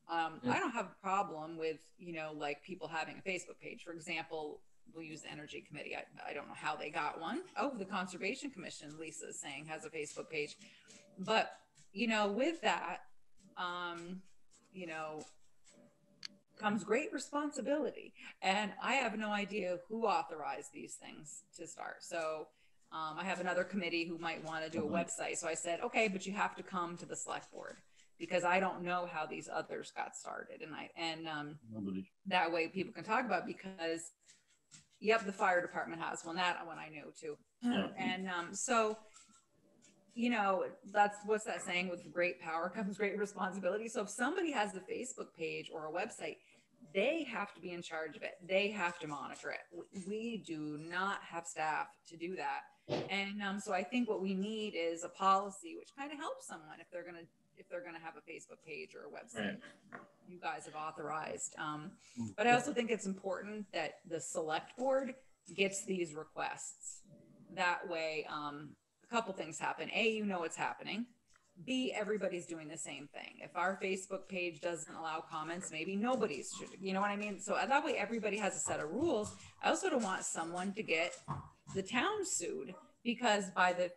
um, Mm. I don't have a problem with, you know, like people having a Facebook page. For example, we'll use the Energy Committee. I, I don't know how they got one. Oh, the Conservation Commission, Lisa is saying, has a Facebook page. But, you know, with that, um, you know, comes great responsibility. And I have no idea who authorized these things to start. So um, I have another committee who might want to do a website. So I said, okay, but you have to come to the select board because I don't know how these others got started. And I, and um, that way people can talk about because yep the fire department has one that one i knew too. Yeah. and um so you know that's what's that saying? With great power comes great responsibility. So if somebody has a facebook page or a website they have to be in charge of it. They have to monitor it. We do not have staff to do that. And um, so i think what we need is a policy which kind of helps someone if they're going to if they're going to have a facebook page or a website Right. you guys have authorized. Um, but I also think it's important that the select board gets these requests. That way, um, a couple things happen. A, you know what's happening. B, everybody's doing the same thing. If our Facebook page doesn't allow comments, maybe nobody's should, you know what I mean? So that way everybody has a set of rules. I also don't want someone to get the town sued because by the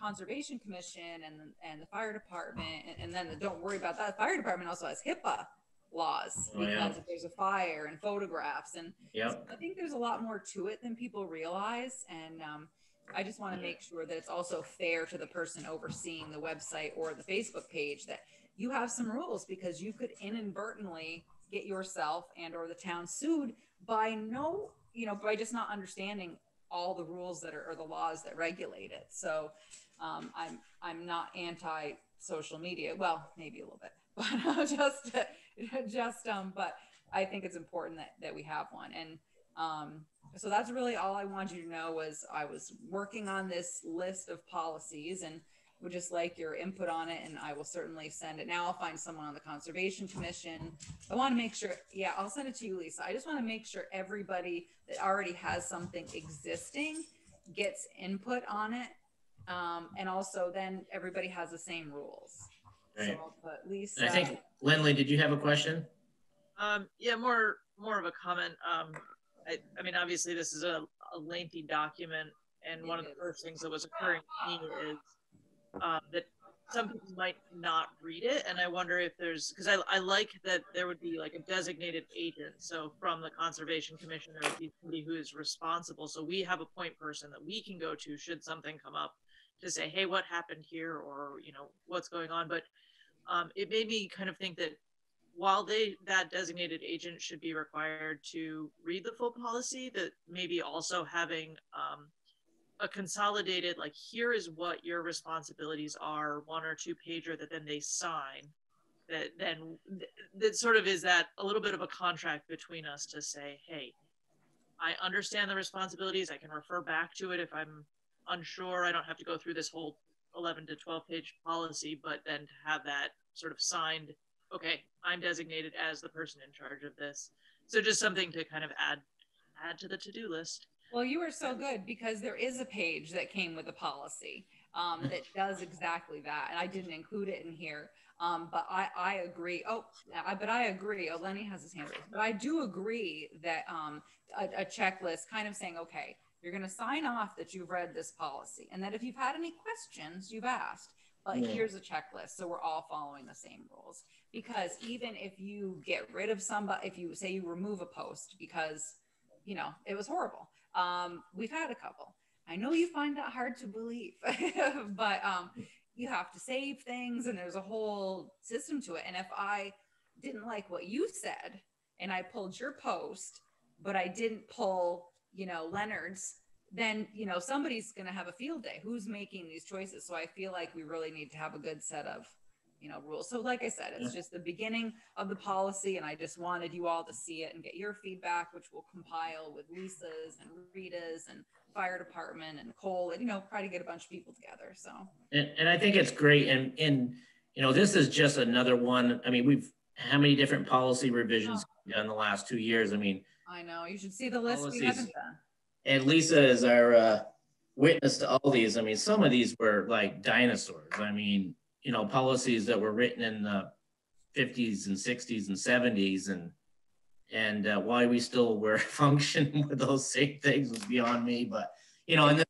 conservation commission and, and the fire department, and, and then the, don't worry about that. The fire department also has HIPAA laws Oh, yeah. because if there's a fire and photographs and Yep. I think there's a lot more to it than people realize. And um, I just want to make sure that it's also fair to the person overseeing the website or the Facebook page that you have some rules because you could inadvertently get yourself and or the town sued by no, you know, by just not understanding all the rules that are or the laws that regulate it. So um, I'm I'm not anti social media. Well, maybe a little bit, but I just just um. But I think it's important that that we have one. And um, so that's really all I wanted you to know was I was working on this list of policies and would just like your input on it. And I will certainly send it. Now I'll find someone on the Conservation Commission. I want to make sure. Yeah, I'll send it to you, Lisa. I just want to make sure everybody that already has something existing gets input on it. Um, and also then everybody has the same rules. So Right. I'll put Lisa. And I think, Lindley, did you have a question? Um, yeah, more more of a comment. Um, I, I mean, obviously, this is a, a lengthy document, and one of the first things that was occurring to me is um, that some people might not read it, and I wonder if there's because I, I like that there would be like a designated agent. So from the Conservation Commission, there would be somebody who is responsible. So we have a point person that we can go to should something come up to say, hey, what happened here, or you know, what's going on. But um, it made me kind of think that while they that designated agent should be required to read the full policy, that maybe also having um, a consolidated like here is what your responsibilities are, one or two pager that then they sign. That then that sort of is that a little bit of a contract between us to say, hey, I understand the responsibilities. I can refer back to it if I'm unsure. I don't have to go through this whole 11 to 12 page policy, but then to have that sort of signed okay, I'm designated as the person in charge of this. So just something to kind of add add to the to-do list. Well, you are so good because there is a page that came with the policy um, that does exactly that, and I didn't include it in here. Um, but I, I agree. Oh, I, but I agree. Oh, Lenny has his hand raised. But I do agree that um, a, a checklist, kind of saying, okay, you're going to sign off that you've read this policy, and that if you've had any questions, you've asked. But Yeah. here's a checklist, so we're all following the same rules. Because even if you get rid of somebody, if you say you remove a post because you know it was horrible, um, we've had a couple. I know you find that hard to believe, but um, you have to save things, and there's a whole system to it. And if I didn't like what you said, and I pulled your post, but I didn't pull, you know, Leonard's, then you know somebody's going to have a field day. Who's making these choices? So I feel like we really need to have a good set of you know rules. So like I said, it's just the beginning of the policy, and I just wanted you all to see it and get your feedback, which we'll compile with Lisa's and Rita's and fire department and Cole, and you know try to get a bunch of people together. So And, and I think it's great. And, and, you know, this is just another one. I mean, we've, how many different policy revisions done the last two years? I mean, I know you should see the list we haven't done. and Lisa is our, uh, witness to all these. I mean, some of these were like dinosaurs. I mean, you know, policies that were written in the fifties and sixties and seventies and, and, uh, why we still were functioning with those same things was beyond me, but, you know, and then.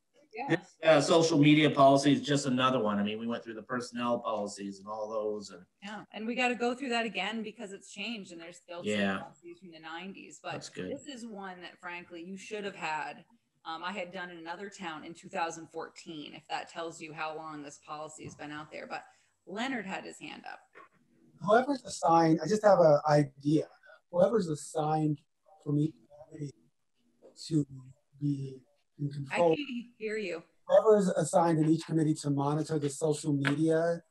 Uh, social media policy is just another one. I mean, we went through the personnel policies and all those and Yeah, and we got to go through that again because it's changed and there's still Yeah. policies from the '90s. But that's good. this is one that, frankly, you should have had. Um, I had done in another town in 2014. If that tells you how long this policy has been out there, but Leonard had his hand up. Whoever's assigned, I just have an idea. Whoever's assigned for me to be in control. I can't hear you. whoever's assigned in each committee to monitor the social media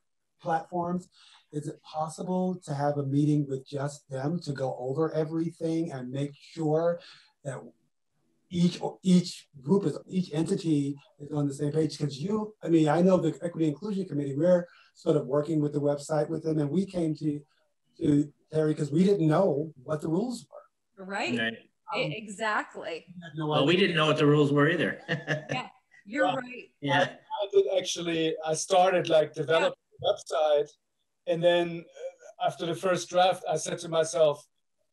platforms, is it possible to have a meeting with just them to go over everything and make sure that each each group is each entity is on the same page? Because you, I mean, I know the Equity Inclusion Committee, we're sort of working with the website with them, and we came to to Terry because we didn't know what the rules were. Right? Right. Um, exactly. we no Well, we didn't know what the rules were either. Yeah, you're Well, right. yeah. I did actually, I started like developing the website. And then uh, after the first draft, I said to myself,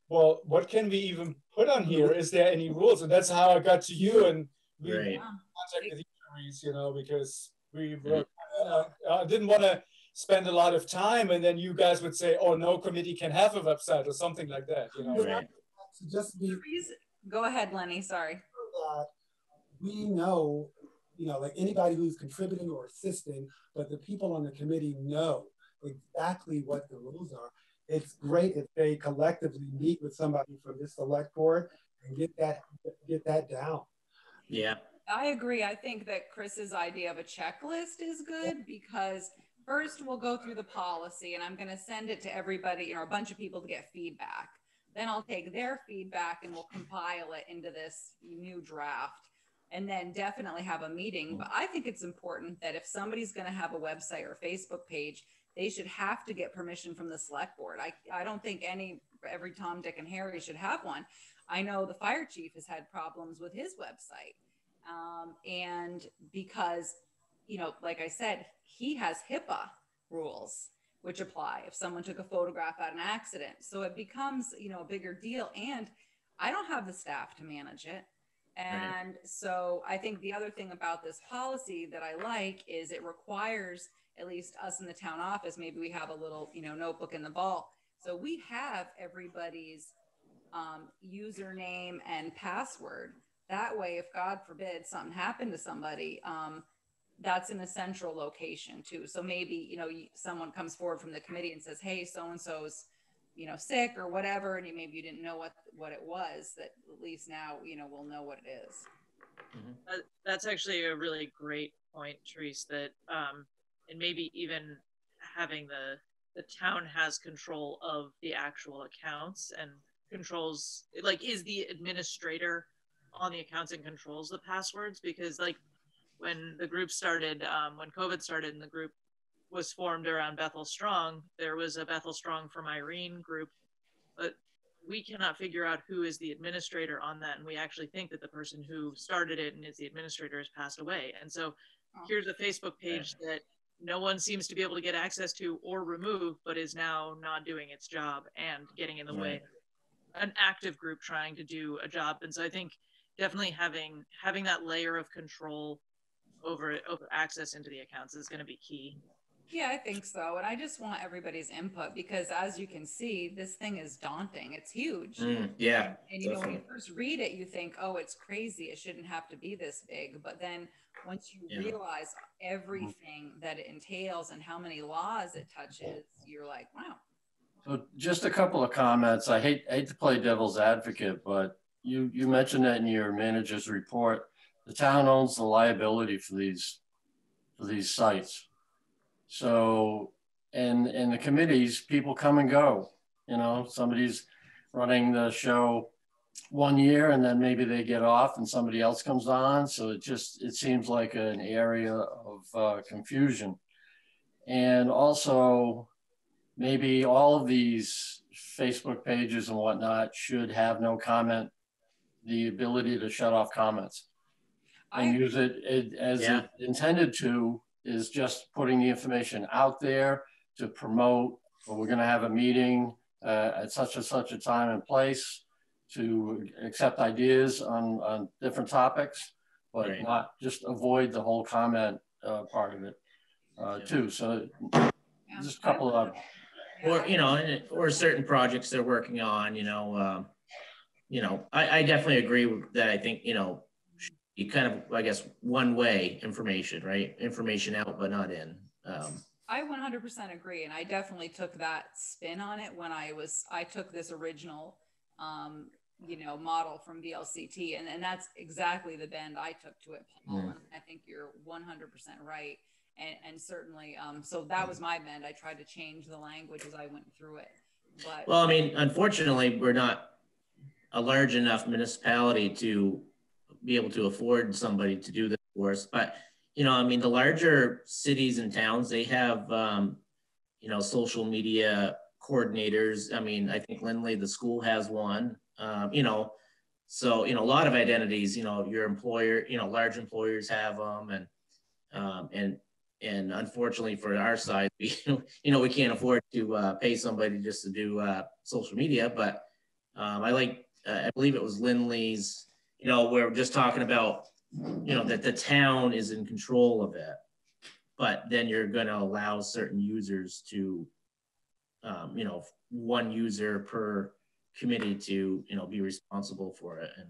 well, what can we even put on here? Is there any rules? And that's how I got to you and we Right. contacted each you know, because we were, uh, I didn't want to spend a lot of time and then you guys would say, oh, no committee can have a website or something like that, you know? Right. To just be Please go ahead, Lenny. Sorry. that we know, you know, like anybody who's contributing or assisting, but the people on the committee know exactly what the rules are. It's great if they collectively meet with somebody from this select board and get that get that down. Yeah. I agree. I think that Chris's idea of a checklist is good because first we'll go through the policy and I'm going to send it to everybody, you know, a bunch of people to get feedback. Then I'll take their feedback and we'll compile it into this new draft and then definitely have a meeting. Mm-hmm. But I think it's important that if somebody's going to have a website or Facebook page, they should have to get permission from the select board. I, I don't think any, every Tom, Dick, and Harry should have one. I know the fire chief has had problems with his website. Um, and because, you know, like I said, he has HIPAA rules which apply if someone took a photograph at an accident. So it becomes, you know, a bigger deal. And I don't have the staff to manage it. And so I think the other thing about this policy that I like is it requires at least us in the town office, maybe we have a little, you know, notebook in the vault. So we have everybody's um, username and password. That way, if God forbid something happened to somebody, um, that's in a central location too. So maybe, you know, someone comes forward from the committee and says, hey, so-and-so's, you know, sick or whatever, and you, maybe you didn't know what, what it was, that at least now, you know, we'll know what it is. That, that's actually a really great point, Therese, that, um, and maybe even having the, the town has control of the actual accounts and controls, like, is the administrator on the accounts and controls the passwords? Because like, when the group started, um, when COVID started and the group was formed around Bethel Strong, there was a Bethel Strong from Irene group, but we cannot figure out who is the administrator on that. And we actually think that the person who started it and is the administrator has passed away. And so Oh. here's a Facebook page that no one seems to be able to get access to or remove, but is now not doing its job and getting in the way. An active group trying to do a job. And so I think definitely having having that layer of control over over access into the accounts is going to be key. Yeah, I think so. And I just want everybody's input because as you can see, this thing is daunting. It's huge. Mm, yeah. And you know, when you first read it, you think, oh, it's crazy. It shouldn't have to be this big. But then once you Yeah. realize everything that it entails and how many laws it touches, you're like, wow. So just a couple of comments. I hate, hate to play devil's advocate, but you, you mentioned that in your manager's report the town owns the liability for these, for these sites. So, and, and the committees, people come and go, you know, somebody's running the show one year and then maybe they get off and somebody else comes on. So it just, it seems like an area of uh, confusion. And also maybe all of these Facebook pages and whatnot should have no comment, the ability to shut off comments and I, use it, it as Yeah. it intended to is just putting the information out there to promote, well, we're going to have a meeting uh, at such and such a time and place to accept ideas on, on different topics, but Right. not just avoid the whole comment uh, part of it uh, Yeah. too. So yeah, just a couple of, or you know or certain projects they're working on you know um, you know I, I definitely agree with that i think you know you kind of i guess one way information right information out but not in um, I 100% agree, and I definitely took that spin on it when I was I took this original, um, you know, model from VLCT, and and that's exactly the bend I took to it, Paul. Mm. I think you're 100% right, and and certainly, um, so that was my bend. I tried to change the language as I went through it, but well i mean unfortunately we're not a large enough municipality to be able to afford somebody to do this for us. But you know i mean the larger cities and towns they have um, you know social media coordinators. I mean i think lindley the school has one um, you know. So you know a lot of identities you know your employer you know large employers have them and um, and and unfortunately for our side we, you know we can't afford to uh, pay somebody just to do uh, social media. But um, i like uh, i believe it was lindley's you know we're just talking about you know that the town is in control of it but then you're going to allow certain users to um, you know one user per committee to you know be responsible for it and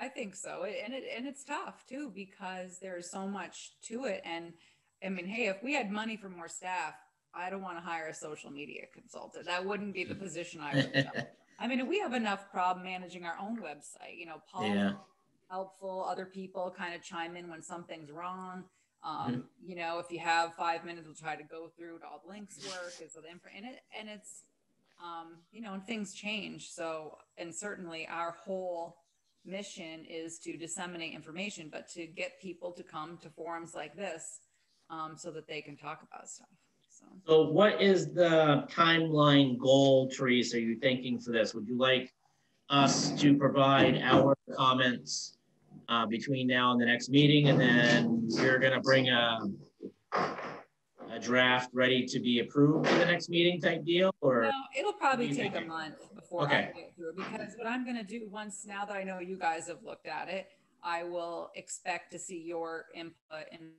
I think so, and it and it's tough too because there's so much to it. And I mean, hey, if we had money for more staff, I don't want to hire a social media consultant. That wouldn't be the position I would. I mean, we have enough problem managing our own website. You know, Paul Yeah. helpful. Other people kind of chime in when something's wrong. Um, Mm-hmm. You know, if you have five minutes, we'll try to go through it. all the links work. Is the info and it and it's um, you know, and things change. So, and certainly our whole mission is to disseminate information, but to get people to come to forums like this um, so that they can talk about stuff. So, what is the timeline goal, Therese, are you thinking for this? Would you like us to provide our comments uh, between now and the next meeting, and then you're gonna bring a a draft ready to be approved for the next meeting type deal, or? no, it'll probably take a month before I Okay. get through because what I'm going to do once now that I know you guys have looked at it, I will expect to see your input in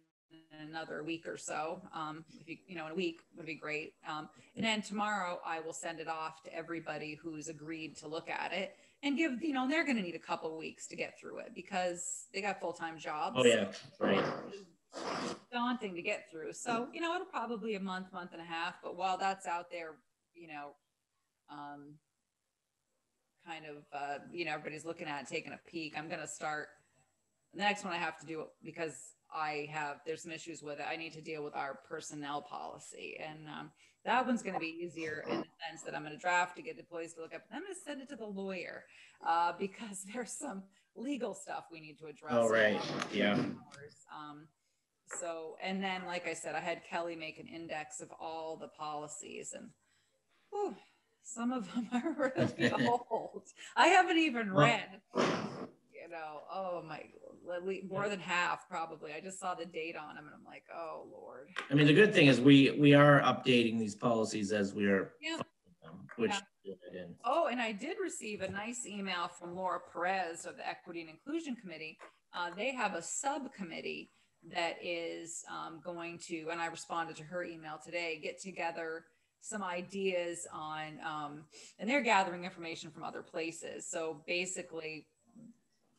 another week or so. Um, if you, you know, in a week would be great. Um, and then tomorrow I will send it off to everybody who's agreed to look at it and give, you know, they're going to need a couple of weeks to get through it because they got full-time jobs. Oh, yeah, right. Daunting to get through. So, you know, it'll probably a month, month and a half, but while that's out there, you know, um, kind of, uh, you know, everybody's looking at it, taking a peek. I'm going to start the next one I have to do because I have, there's some issues with it. I need to deal with our personnel policy. And um, that one's going to be easier in the sense that I'm going to draft to get the employees to look up. And I'm going to send it to the lawyer uh, because there's some legal stuff we need to address. Oh, right. Yeah. Um, so, and then, like I said, I had Kelly make an index of all the policies and whew, some of them are really old. I haven't even read, you know, oh my, more than half probably. I just saw the date on them and I'm like, oh Lord. I mean, the good thing is we, we are updating these policies as we are, Yeah. which, and Oh, and I did receive a nice email from Laura Perez of the Equity and Inclusion Committee. Uh, they have a subcommittee that is um, going to, and I responded to her email today, get together some ideas on, um, and they're gathering information from other places. So basically,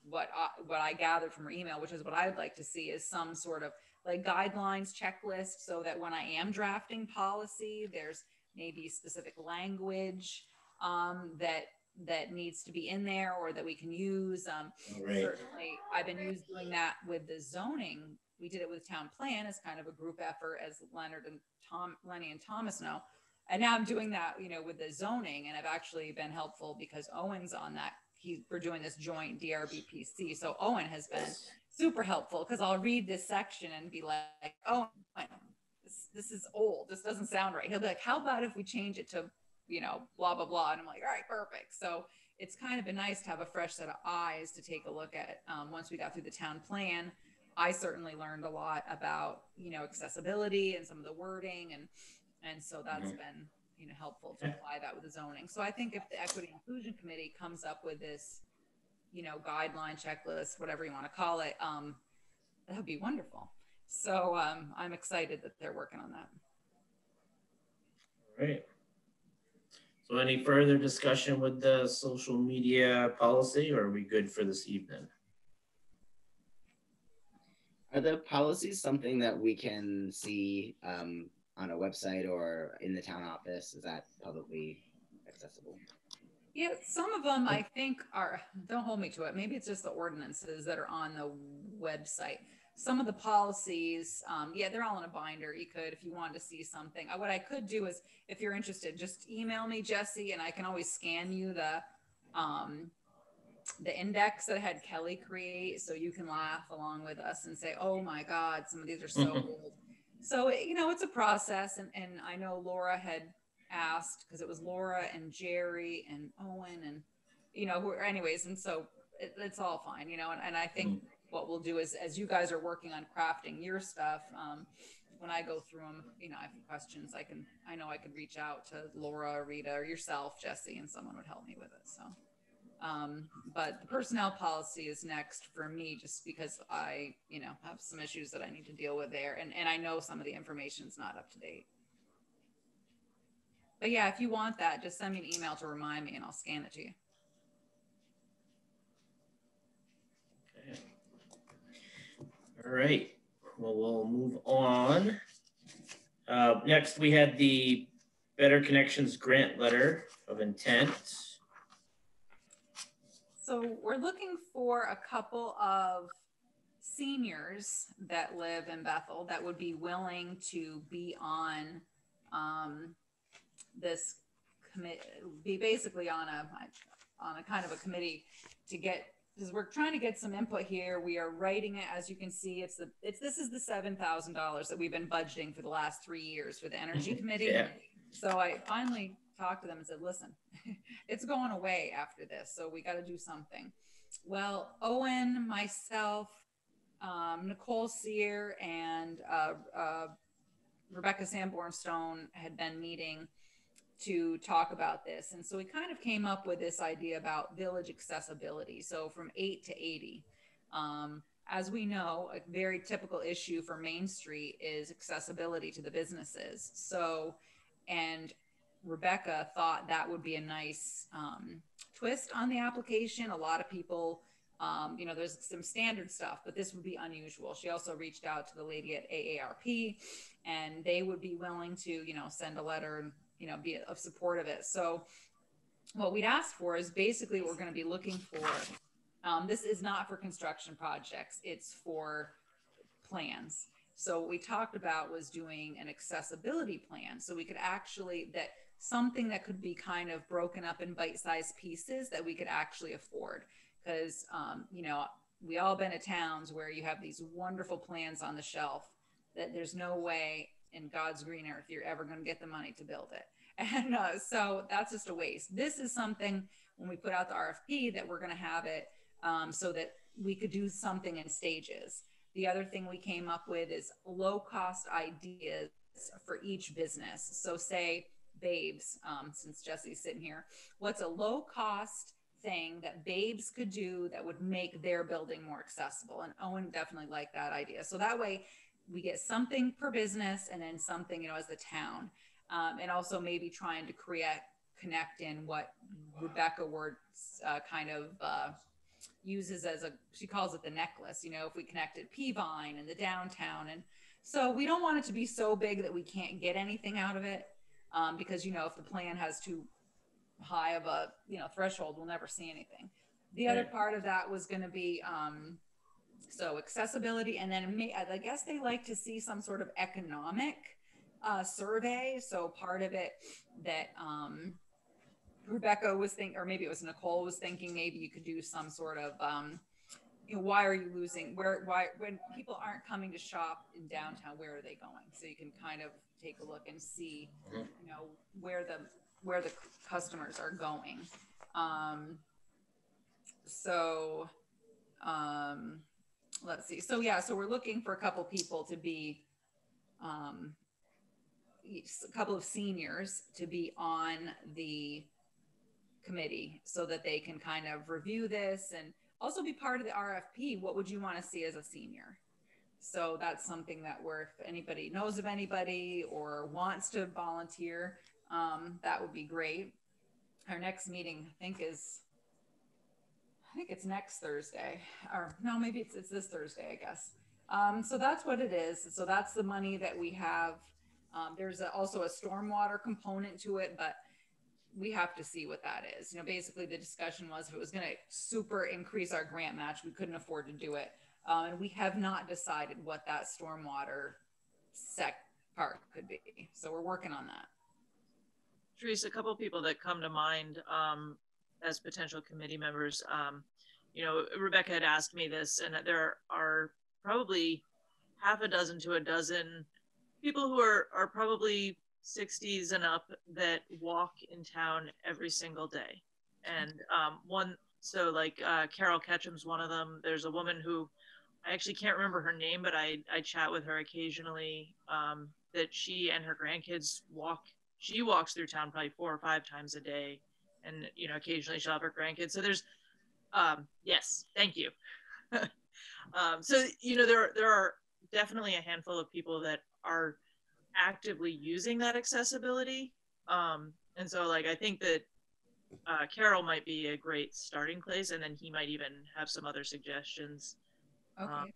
what I, what I gathered from her email, which is what I'd like to see, is some sort of like guidelines checklist, so that when I am drafting policy, there's maybe specific language um, that that needs to be in there or that we can use. Um, right. certainly, I've been used doing that with the zoning. We did it with town plan as kind of a group effort, as Leonard and Tom, Lenny and Thomas know. And now I'm doing that, you know, with the zoning, and I've actually been helpful because Owen's on that. He, we're doing this joint DRBPC, so Owen has been super helpful because I'll read this section and be like, oh, this, this is old. This doesn't sound right. He'll be like, how about if we change it to, you know, blah, blah, blah. And I'm like, all right, perfect. So it's kind of been nice to have a fresh set of eyes to take a look at. Um, once we got through the town plan, I certainly learned a lot about, you know, accessibility and some of the wording. And, and so that's Mhm. been, you know, helpful to apply that with the zoning. So I think if the equity inclusion committee comes up with this, you know, guideline checklist, whatever you want to call it, um, that would be wonderful. So um, I'm excited that they're working on that. All right. So any further discussion with the social media policy or are we good for this evening? Are the policies something that we can see um, on a website or in the town office? Is that publicly accessible? Yeah, some of them I think are, don't hold me to it. Maybe it's just the ordinances that are on the website. Some of the policies, um, yeah, they're all in a binder. You could, if you wanted to see something. Uh, What I could do is, if you're interested, just email me, Jesse, and I can always scan you the, um, the index that I had Kelly create, so you can laugh along with us and say, "Oh my God, some of these are so old." So you know, it's a process, and and I know Laura had asked because it was Laura and Jerry and Owen and you know, who, anyways, and so it, it's all fine, you know, and, and I think what we'll do is as you guys are working on crafting your stuff, um, when I go through them, you know, I have questions, I can, I know I could reach out to Laura, or Rita, or yourself, Jesse, and someone would help me with it. So, um, but the personnel policy is next for me, just because I, you know, have some issues that I need to deal with there, and and I know some of the information is not up to date. But yeah, if you want that, just send me an email to remind me, and I'll scan it to you. Okay. All right, well, we'll move on. Uh, next, we had the Better Connections Grant Letter of Intent. So we're looking for a couple of seniors that live in Bethel that would be willing to be on um, this commit, be basically on a on a kind of a committee to get because we're trying to get some input here. We are writing it, as you can see. It's the it's this is the seven thousand dollars that we've been budgeting for the last three years for the energy committee. Yeah. So I finally talked to them and said, listen, it's going away after this, so we got to do something. Well, Owen, myself, um, Nicole Sear, and uh, uh, Rebecca Sanborn Stone had been meeting to talk about this. And so we kind of came up with this idea about village accessibility. So from eight to 80. Um, as we know, a very typical issue for Main Street is accessibility to the businesses. So, and Rebecca thought that would be a nice um, twist on the application. A lot of people, um, you know, there's some standard stuff, but this would be unusual. She also reached out to the lady at AARP, and they would be willing to, you know, send a letter and, you know, be of support of it. So, what we'd ask for is basically what we're going to be looking for. Um, this is not for construction projects; it's for plans. So what we talked about was doing an accessibility plan, so we could actually that something that could be kind of broken up in bite-sized pieces that we could actually afford. Because um, you know, we all been to towns where you have these wonderful plans on the shelf that there's no way in God's green earth you're ever going to get the money to build it. And uh, so that's just a waste. This is something when we put out the RFP that we're going to have it um, so that we could do something in stages. The other thing we came up with is low cost ideas for each business. So, say Babes, um, since Jesse's sitting here, what's a low cost thing that Babes could do that would make their building more accessible? And Owen definitely liked that idea. So that way we get something per business and then something, you know, as a town. Um, and also maybe trying to create connect in what Rebecca Ward uh, kind of uh, uses as a she calls it the necklace. You know, if we connected Peavine and the downtown, and so we don't want it to be so big that we can't get anything out of it, um, because you know if the plan has too high of a you know threshold, we'll never see anything. The other part of that was going to be um, so accessibility, and then may, I guess they like to see some sort of economic uh, survey. So part of it that um, Rebecca was thinking, or maybe it was Nicole was thinking, maybe you could do some sort of, um, you know, why are you losing? Where, why, when people aren't coming to shop in downtown, where are they going? So you can kind of take a look and see, Mhm. you know, where the where the customers are going. Um, so, um, let's see. So yeah, so we're looking for a couple people to be, um, a couple of seniors to be on the committee so that they can kind of review this and also be part of the RFP. What would you want to see as a senior? So that's something that we're, if anybody knows of anybody or wants to volunteer, um, that would be great. Our next meeting, I think, is I think it's next Thursday, or no, maybe it's it's this Thursday, I guess. Um, so that's what it is. So that's the money that we have. Um, there's a, also a stormwater component to it, but we have to see what that is. You know, basically the discussion was if it was going to super increase our grant match, we couldn't afford to do it, um, and we have not decided what that stormwater sec part could be. So we're working on that. Teresa, a couple people that come to mind um, as potential committee members. Um, you know, Rebecca had asked me this, and there are probably half a dozen to a dozen people who are are probably 60s and up that walk in town every single day. And um, one, so like uh, Carol Ketchum's one of them. There's a woman who I actually can't remember her name, but I I chat with her occasionally. Um, that she and her grandkids walk. She walks through town probably four or five times a day, and you know occasionally she'll have her grandkids. So there's, um, yes, thank you. um, so you know there there are definitely a handful of people that are actively using that accessibility. Um, and so like I think that uh, Carol might be a great starting place, and then he might even have some other suggestions. Okay, Um,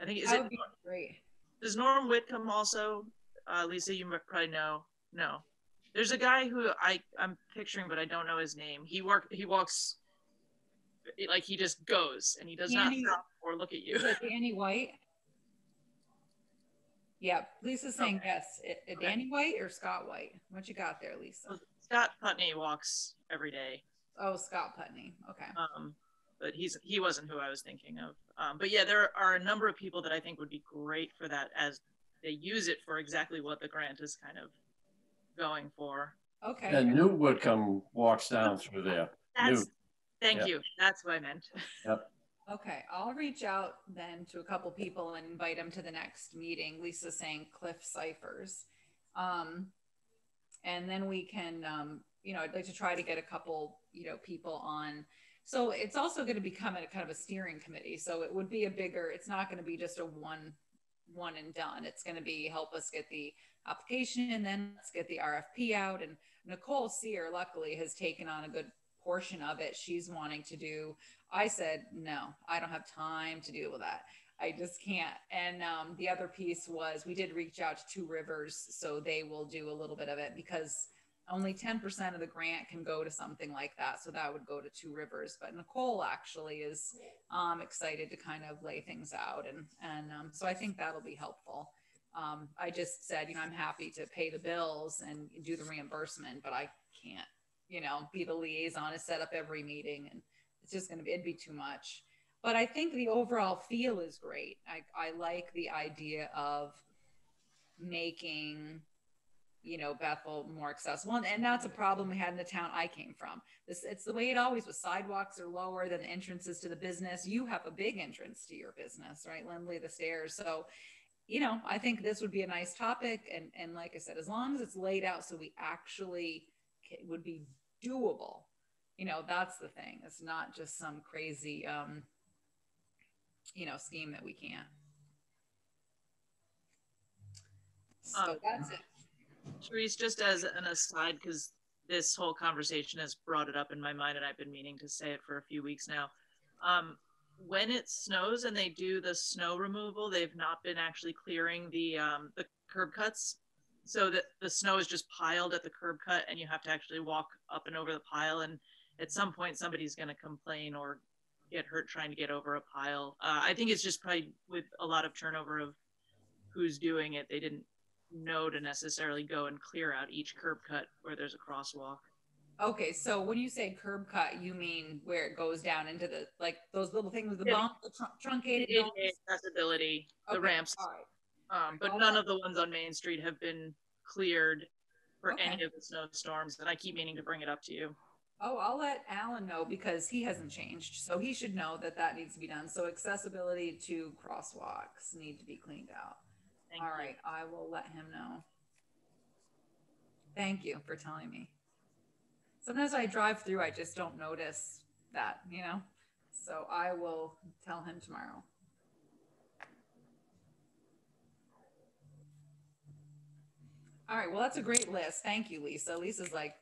I think is that it be great. does Norm Whitcomb also? Uh, Lisa, you might probably know. No, there's a guy who I I'm picturing, but I don't know his name. He work he walks like he just goes and he does not stop or look at you. Is Danny White? Yeah, Lisa's saying yes. I- I- Okay. Danny White or Scott White? What you got there, Lisa? Scott Putney walks every day. Oh, Scott Putney. Okay. um, but he's he wasn't who I was thinking of. Um, but yeah, there are a number of people that I think would be great for that as they use it for exactly what the grant is kind of going for. Okay. And New Woodcomb walks down through there. That's New. thank Yeah. you. That's what I meant. Okay, I'll reach out then to a couple people and invite them to the next meeting. Lisa's saying Cliff Cyphers. Um, and then we can, um, you know, I'd like to try to get a couple, you know, people on. So it's also going to become a kind of a steering committee. So it would be a bigger, it's not going to be just a one, one and done. It's going to be help us get the application and then let's get the RFP out. And Nicole Sear, luckily, has taken on a good portion of it. She's wanting to do I said, no, I don't have time to deal with that. I just can't. And um, the other piece was we did reach out to Two Rivers, so they will do a little bit of it because only 10% of the grant can go to something like that. So that would go to Two Rivers. But Nicole actually is um, excited to kind of lay things out. And, and um, so I think that'll be helpful. Um, I just said, you know, I'm happy to pay the bills and do the reimbursement, but I can't, you know, be the liaison and set up every meeting. And it's just going to be it'd be too much. But i think the overall feel is great. I, I like the idea of making you know bethel more accessible. And, and that's a problem we had in the town i came from. This it's the way it always was. Sidewalks are lower than the entrances to the business. You have a big entrance to your business right? Lindley the stairs. So you know i think this would be a nice topic. And and like i said as long as it's laid out so we actually would be doable you know that's the thing it's not just some crazy um you know scheme that we can't so Um, that's it Therese, just as an aside, because this whole conversation has brought it up in my mind, and I've been meaning to say it for a few weeks now. Um, when it snows and they do the snow removal, they've not been actually clearing the um, the curb cuts so that the snow is just piled at the curb cut and you have to actually walk up and over the pile. And at some point, somebody's going to complain or get hurt trying to get over a pile. Uh, I think it's just probably with a lot of turnover of who's doing it, they didn't know to necessarily go and clear out each curb cut where there's a crosswalk. Okay, so when you say curb cut, you mean where it goes down into the like those little things with the Yeah. bump, the tr- truncated. Domes? accessibility, the Okay, ramps, All right. um, but All none right. of the ones on Main Street have been cleared for Okay. any of the snowstorms. And I keep meaning to bring it up to you. Oh, I'll let Alan know because he hasn't changed, so he should know that that needs to be done. So accessibility to crosswalks need to be cleaned out. Thank All you. right, I will let him know. Thank you for telling me. Sometimes I drive through, I just don't notice that, you know? So I will tell him tomorrow. All right, well, that's a great list. Thank you, Lisa. Lisa's like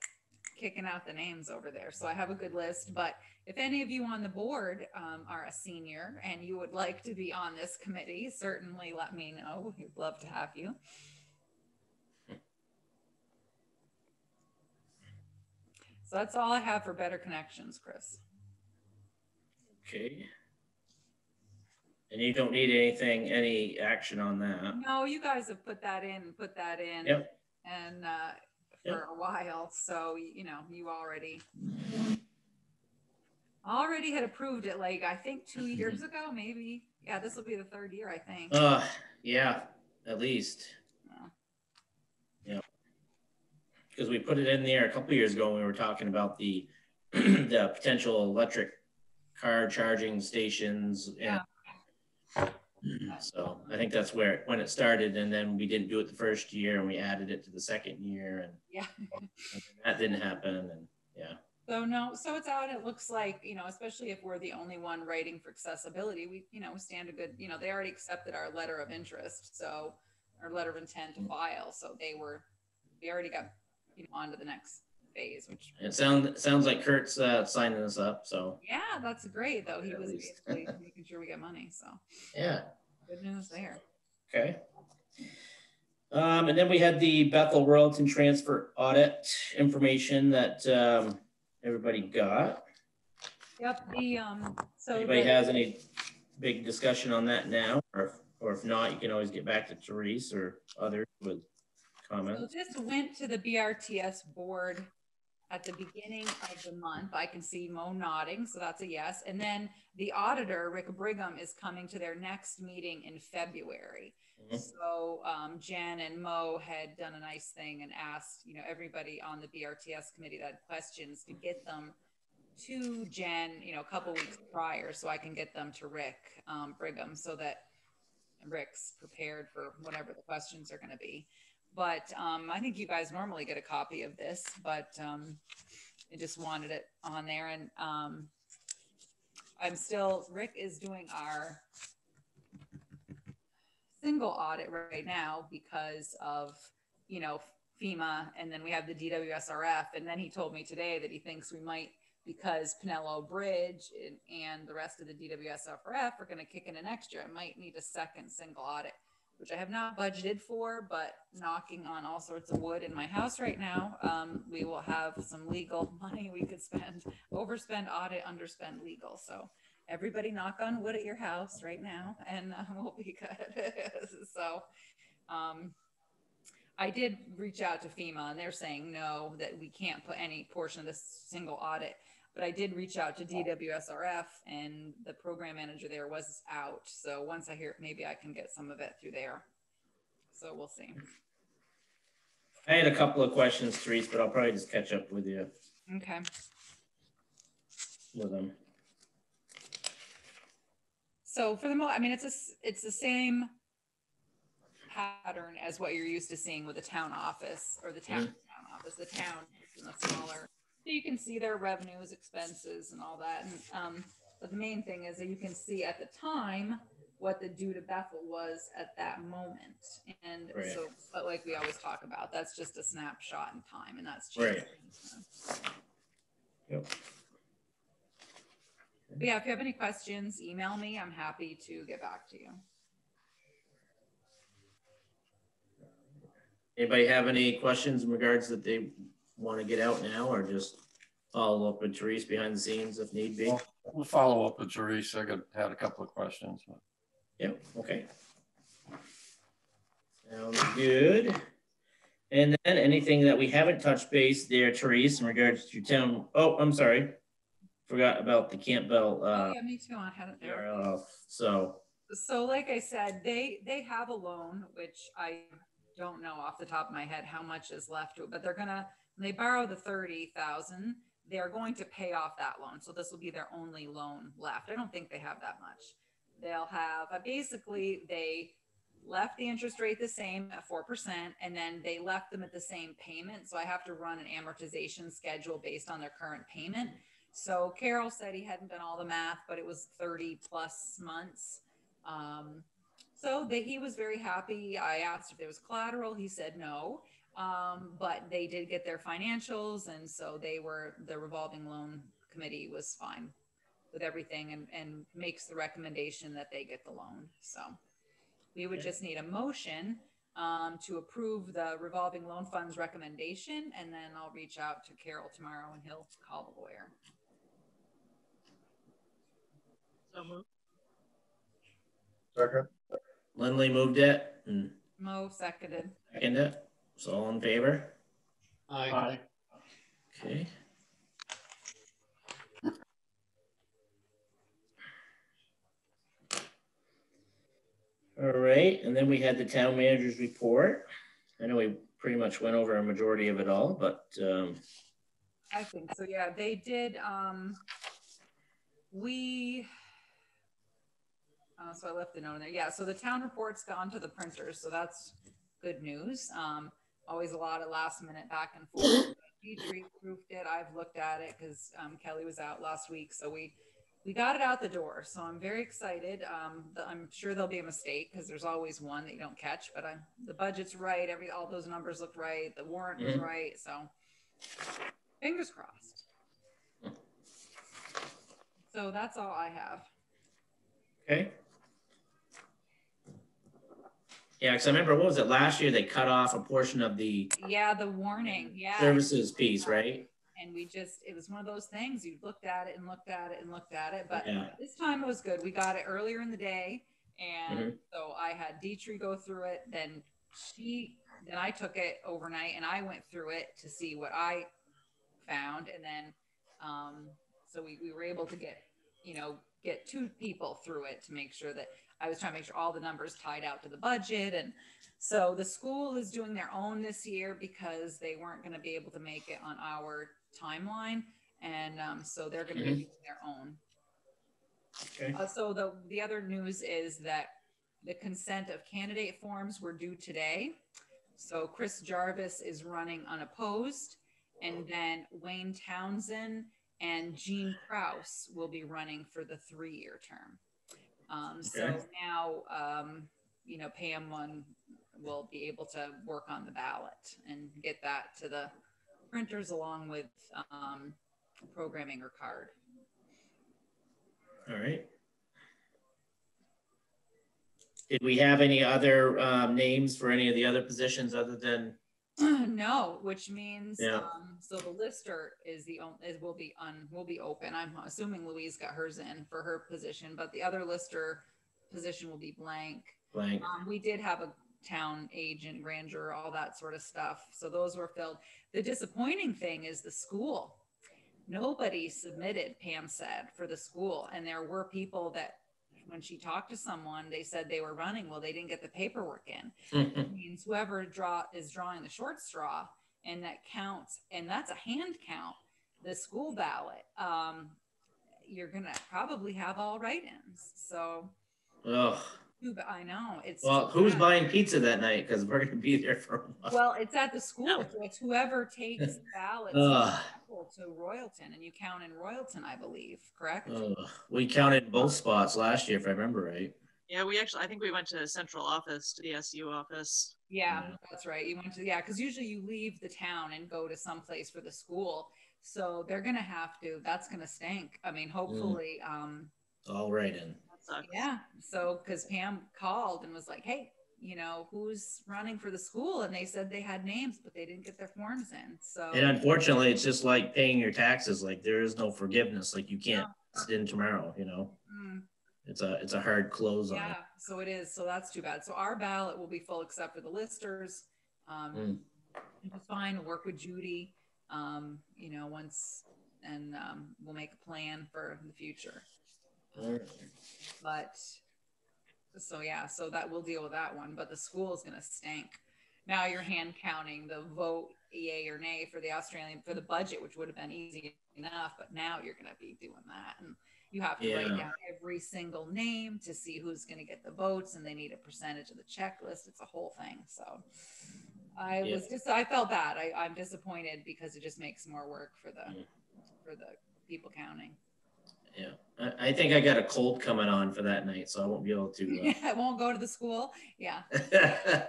kicking out the names over there. So I have a good list. But if any of you on the board um, are a senior and you would like to be on this committee, certainly let me know. We'd love to have you. So that's all I have for better connections, Chris. Okay. And you don't need anything, any action on that. No, you guys have put that in, and put that in. Yep. And uh, for a while, so you know, you already already had approved it like I think two years ago, maybe. Yeah, this will be the third year, I think. Uh, yeah, at least. Yeah. Yeah. Because we put it in there a couple years ago when we were talking about the, the potential electric car charging stations. and- Mm-hmm. So I think that's where, when it started and then we didn't do it the first year and we added it to the second year and Yeah. that didn't happen and, yeah. So no, so it's out. It looks like, you know, especially if we're the only one writing for accessibility, we, you know, stand a good, you know, they already accepted our letter of interest. So our letter of intent to mm. file. So they were, we already got, you know, on to the next phase, which It sounds, sounds like Kurt's, uh, signing us up, so, yeah, that's great though. He At was least. basically making sure we get money. So yeah. good news there. Okay. Um, and then we had the Bethel Royalton transfer audit information that, um, everybody got. Yep. The, um, so. Anybody the- has any big discussion on that now? Or, if- or if not, you can always get back to Therese or others with comments. So this went to the BRTS board at the beginning of the month. I can see Mo nodding, so that's a yes. And then the auditor, Rick Brigham, is coming to their next meeting in February. Mhm. So um, Jen and Mo had done a nice thing and asked, you know, everybody on the BRTS committee that had questions to get them to Jen, you know, a couple weeks prior, so I can get them to Rick um, Brigham, so that Rick's prepared for whatever the questions are going to be. But um, I think you guys normally get a copy of this, but um, I just wanted it on there. And um, I'm still, Rick is doing our single audit right now because of, you know, FEMA, and then we have the DWSRF. And then he told me today that he thinks we might, because Pinello Bridge and, and the rest of the DWSRF are going to kick in an extra, I might need a second single audit which I have not budgeted for, but knocking on all sorts of wood in my house right now. Um, we will have some legal money we could spend, overspend audit, underspend legal. So everybody knock on wood at your house right now and uh, we'll be good. so, um, I did reach out to FEMA and they're saying no, that we can't put any portion of this single audit. But I did reach out to DWSRF and the program manager there was out. So once I hear, maybe I can get some of it through there. So we'll see. I had a couple of questions, Therese, but I'll probably just catch up with you Okay. with them. So for the mo, I mean, it's a, it's the same pattern as what you're used to seeing with the town office or the town, mm-hmm. town office, the town and the smaller. So you can see their revenues, expenses and all that. And, um, but the main thing is that you can see at the time what the due to Bethel was at that moment. And Right. so, but like we always talk about, that's just a snapshot in time and that's Right. changing. so. Yep. But yeah, if you have any questions, email me. I'm happy to get back to you. Anybody have any questions in regards that they want to get out now or just follow up with Therese behind the scenes if need be? Well, We'll follow up with Therese. I got, had a couple of questions. Yep, okay. Sounds good. And then anything that we haven't touched base there, Therese, in regards to your town, oh, I'm sorry. Forgot about the Campbell, Oh, uh, yeah, me too. I had it there. PRL. so, So like I said, they, they have a loan, which I don't know off the top of my head how much is left to it, but they're gonna, they borrow the thirty thousand, they are going to pay off that loan. So this will be their only loan left. I don't think they have that much. They'll have, uh, basically, they left the interest rate the same at four percent, and then they left them at the same payment. So I have to run an amortization schedule based on their current payment. So Carol said he hadn't done all the math, but it was thirty plus months. Um, so they, he was very happy. I asked if there was collateral. He said no. Um, but they did get their financials. And so they were, the revolving loan committee was fine with everything and, and makes the recommendation that they get the loan. So we would Okay. just need a motion um, to approve the revolving loan funds recommendation. And then I'll reach out to Carol tomorrow and he'll call the lawyer. So moved. Second, Lindley moved it and Mo seconded. seconded it. So all in favor? I, Okay. All right, and then we had the town manager's report. I know we pretty much went over a majority of it all, but um, I think so. Yeah, they did. Um, we. Uh, so I left the note in there. Yeah. So the town report's gone to the printers, so that's good news. Um, always a lot of last minute back and forth. Dietrich proofed it. I've looked at it because um, Kelly was out last week, so we we got it out the door. So I'm very excited. Um, the, I'm sure there'll be a mistake because there's always one that you don't catch. But I'm the budget's right. Every all those numbers look right. The warrant was Mhm. right. So fingers crossed. So that's all I have. okay. Yeah, because I remember, what was it, last year, they cut off a portion of the Yeah, the warning. Yeah. services piece, right? And we just, it was one of those things. You looked at it and looked at it and looked at it. But Yeah. this time it was good. We got it earlier in the day. And Mhm. so I had Dietrich go through it. Then she, then I took it overnight and I went through it to see what I found. And then, um, so we, we were able to get, you know, get two people through it to make sure that I was trying to make sure all the numbers tied out to the budget. And so the school is doing their own this year because they weren't going to be able to make it on our timeline. And um, so they're going to be Mhm. doing their own. Okay. Uh, so the, the other news is that the consent of candidate forms were due today. So Chris Jarvis is running unopposed. And then Wayne Townsend and Gene Kraus will be running for the three-year term. Um, so now, um, you know, Pam one will be able to work on the ballot and get that to the printers along with um, programming her card. All right. Did we have any other um, names for any of the other positions other than, no, which means Yeah. um, so the lister is the only is will be on will be open. I'm assuming Louise got hers in for her position, but the other lister position will be blank. blank? Um, we did have a town agent, grand juror, all that sort of stuff. So those were filled. The disappointing thing is the school. Nobody submitted, Pam said, for the school. And there were people that, when she talked to someone, they said they were running. Well, they didn't get the paperwork in. It means whoever draw is drawing the short straw and that counts, and that's a hand count, the school ballot. Um, you're gonna probably have all write-ins. So Ugh. Too I know it's Well, who's bad. buying pizza that night? Because we're gonna be there for a while. Well, it's at the school, so it's whoever takes ballots Ugh. to Royalton, and you count in Royalton, I believe, correct? Ugh. We counted both spots last year, if I remember right. Yeah, we actually, I think we went to the central office, to the SU office. Yeah, Yeah. that's right. You went to yeah, because usually you leave the town and go to some place for the school, so they're gonna have to. That's gonna stink. I mean, hopefully, um, All right in. That yeah. So because Pam called and was like, "Hey, you know, who's running for the school, and they said they had names, but they didn't get their forms in. So And unfortunately, it's just like paying your taxes. Like there is no forgiveness. Like you can't sit in tomorrow. You know, Mm, it's a it's a hard close on yeah, it. so it is. So that's too bad. So our ballot will be full except for the listers. Um, Mm. It's fine. We'll work with Judy. Um, you know, once and um, we'll make a plan for the future. But so yeah, so that we'll deal with that one. But the school is gonna stink. Now you're hand counting the vote yay or nay for the Australian for the budget, which would have been easy enough, but now you're gonna be doing that. And you have to write down every single name to see who's gonna get the votes and they need a percentage of the checklist. It's a whole thing. So I was just I felt bad. I, I'm disappointed because it just makes more work for the Mm. for the people counting. Yeah, I, I think I got a cold coming on for that night, so I won't be able to. Yeah, I won't go to the school. Yeah. Uh,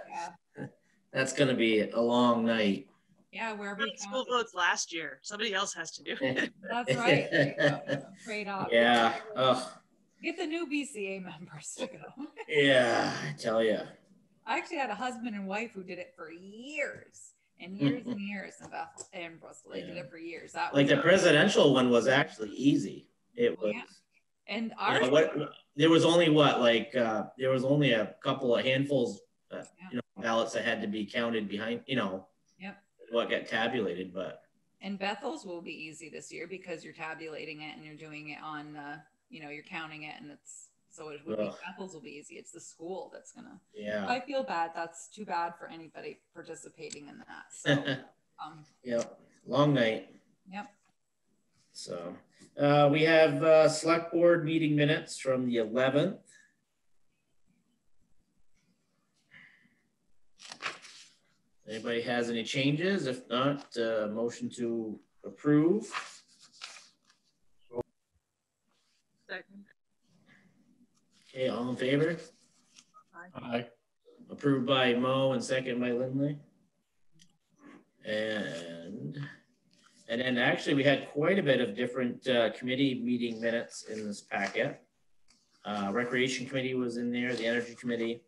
Yeah. that's gonna be a long night. Yeah, wherever you School votes last year. Somebody else has to do it. That's right. There you. Trade off. Yeah. Oh, Get the new BCA members to go. yeah. I tell you. I actually had a husband and wife who did it for years and years and years in Bethel and Bristol. They did it for years. That Like was the presidential one was actually easy. It was. Yeah. and you know, what, there was only what like uh, there was only a couple of handfuls, uh, Yeah. you know, ballots that had to be counted behind. You know. Yep. What got tabulated, but And Bethel's will be easy this year because you're tabulating it and you're doing it on, the you know, you're counting it and it's so it would be Bethel's will be easy. It's the school that's gonna. yeah. I feel bad. That's too bad for anybody participating in that. So, um, yep. Long night. yep. So uh, we have uh, select board meeting minutes from the 11th. Anybody has any changes? If not, uh, motion to approve. Second. Okay, all in favor? Aye. Approved by Mo and second by Lindley. And, and then actually, we had quite a bit of different uh, committee meeting minutes in this packet. Uh, Recreation Committee was in there, the Energy Committee,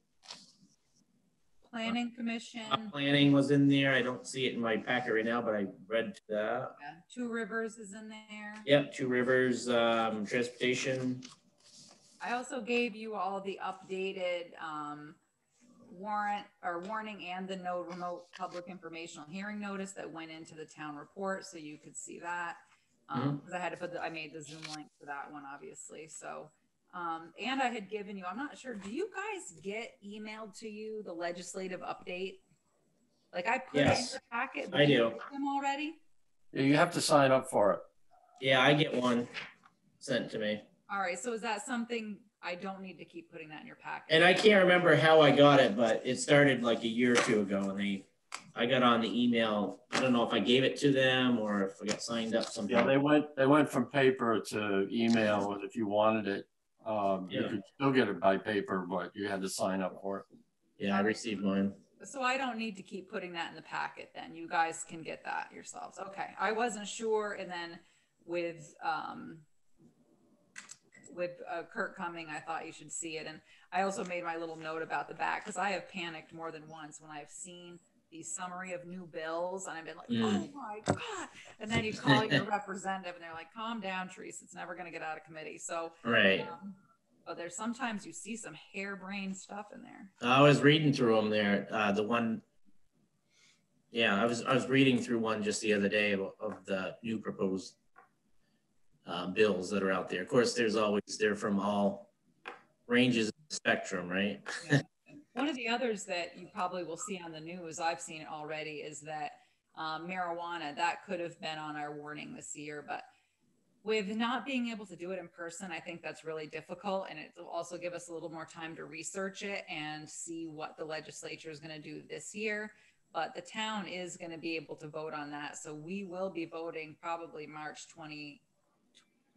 Planning Commission, Uh, Planning was in there. I don't see it in my packet right now, but I read that. yeah, Two Rivers is in there. Yep, Two Rivers, um, Transportation, I also gave you all the updated um, warrant or warning and the no remote public informational hearing notice that went into the town report, so you could see that. Um, because I had to put the, I made the Zoom link for that one, obviously, so. Um, and I had given you, I'm not sure, do you guys get emailed to you the legislative update? Like I put it in Yes, the packet. but I do. Them already? Yeah, You have to sign up for it. yeah, I get one sent to me. All right, so is that something, I don't need to keep putting that in your packet? And I can't remember how I got it, but it started like a year or two ago and they, I got on the email. I don't know if I gave it to them or if I got signed up Yeah, somehow. they went, they went from paper to email, and if you wanted it, um, you could still get it by paper, but you had to sign up for it. Yeah, I received mine. So I don't need to keep putting that in the packet then. You guys can get that yourselves. Okay. I wasn't sure. And then with, um, with uh, Kirk coming, I thought you should see it. And I also made my little note about the back because I have panicked more than once when I've seen the summary of new bills and I've been like, Mm. oh my God. And then you call your representative and they're like, calm down, Teresa. It's never going to get out of committee. So, Right. um, but there's sometimes you see some harebrained stuff in there. I was reading through them there. Uh, the one, yeah, I was I was reading through one just the other day of, of the new proposed uh, bills that are out there. Of course, there's always they're from all ranges of the spectrum, right? One of the others that you probably will see on the news, I've seen it already, is that um, marijuana, that could have been on our warning this year, but with not being able to do it in person, I think that's really difficult. And it will also give us a little more time to research it and see what the legislature is going to do this year. But the town is going to be able to vote on that. So we will be voting probably March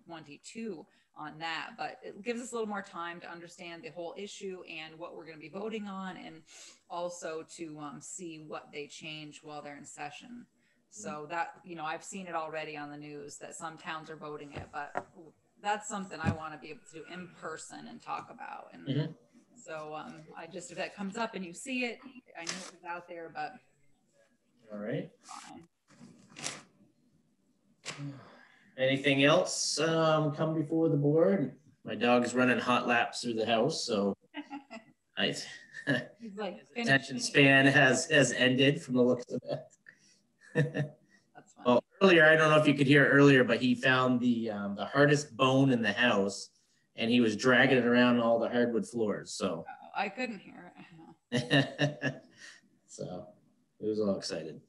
2022 on that, but it gives us a little more time to understand the whole issue and what we're going to be voting on, and also to um, see what they change while they're in session. So that, you know, I've seen it already on the news that some towns are voting it, but that's something I want to be able to do in person and talk about. And Mhm. So um, I just, if that comes up and you see it, I knew it was out there, but All right. fine. Anything else um, come before the board? My dog's running hot laps through the house, so I like. attention span has has ended from the looks of it. Well, earlier I don't know if you could hear earlier, but he found the um, the hardest bone in the house, and he was dragging it around all the hardwood floors. So, Oh, I couldn't hear it. so he was all excited.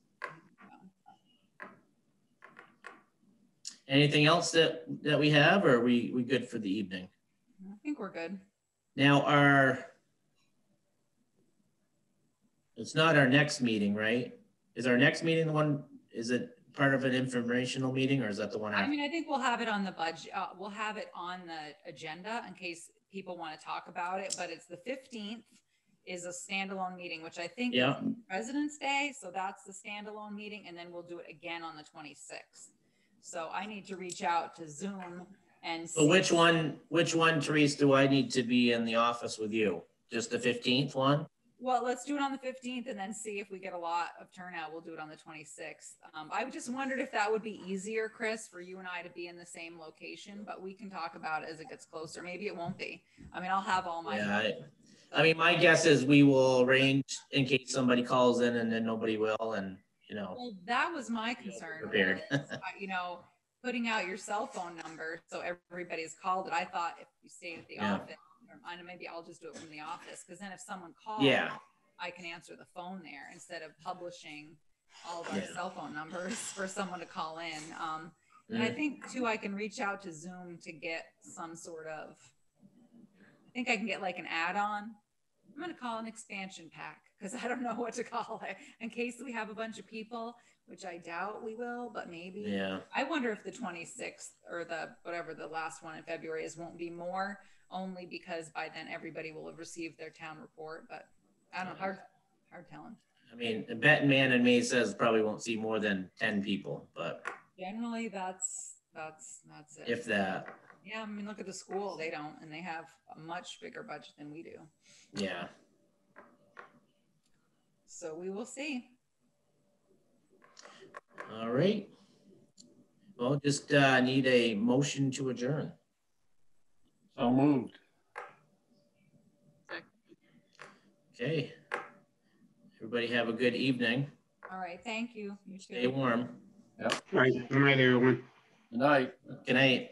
Anything else that that we have, or are we we good for the evening? I think we're good. Now, our, it's not our next meeting, right? Is our next meeting the one, is it part of an informational meeting or is that the one I after? mean, I think we'll have it on the budget, uh, we'll have it on the agenda in case people want to talk about it, but it's the fifteenth is a standalone meeting, which I think is Yeah, President's Day, so that's the standalone meeting, and then we'll do it again on the twenty-sixth. So I need to reach out to Zoom and. so which one, which one, Therese, do I need to be in the office with you? Just the fifteenth one? Well, let's do it on the fifteenth and then see if we get a lot of turnout. We'll do it on the twenty-sixth. Um, I just wondered if that would be easier, Chris, for you and I to be in the same location, but we can talk about it as it gets closer. Maybe it won't be. I mean, I'll have all my. Yeah, I, I mean, my guess is we will arrange in case somebody calls in and then nobody will and, you know, Well, that was my concern. prepared. was, uh, You know, putting out your cell phone number so everybody's called it. I thought if you stayed at the Yeah. office, or maybe I'll just do it from the office, because then if someone calls. Yeah. I can answer the phone there instead of publishing all of our Yeah. cell phone numbers for someone to call in. Um, and I Mm. think too, I can reach out to Zoom to get some sort of, I think I can get like an add-on. I'm gonna call an expansion pack because I don't know what to call it in case we have a bunch of people, which I doubt we will, but maybe. yeah, I wonder if the 26th or the whatever the last one in February is won't be more, only because by then everybody will have received their town report. But I don't know, hard, hard telling. I mean, betting man and me says probably won't see more than ten people, but Generally, that's that's that's it. if that, yeah, I mean, look at the school; they don't, and they have a much bigger budget than we do. yeah. So we will see. All right. Well, just uh, need a motion to adjourn. So moved. Okay. Everybody have a good evening. All right, thank you. You too. Stay warm. All right, good night, everyone. Good night. Good night.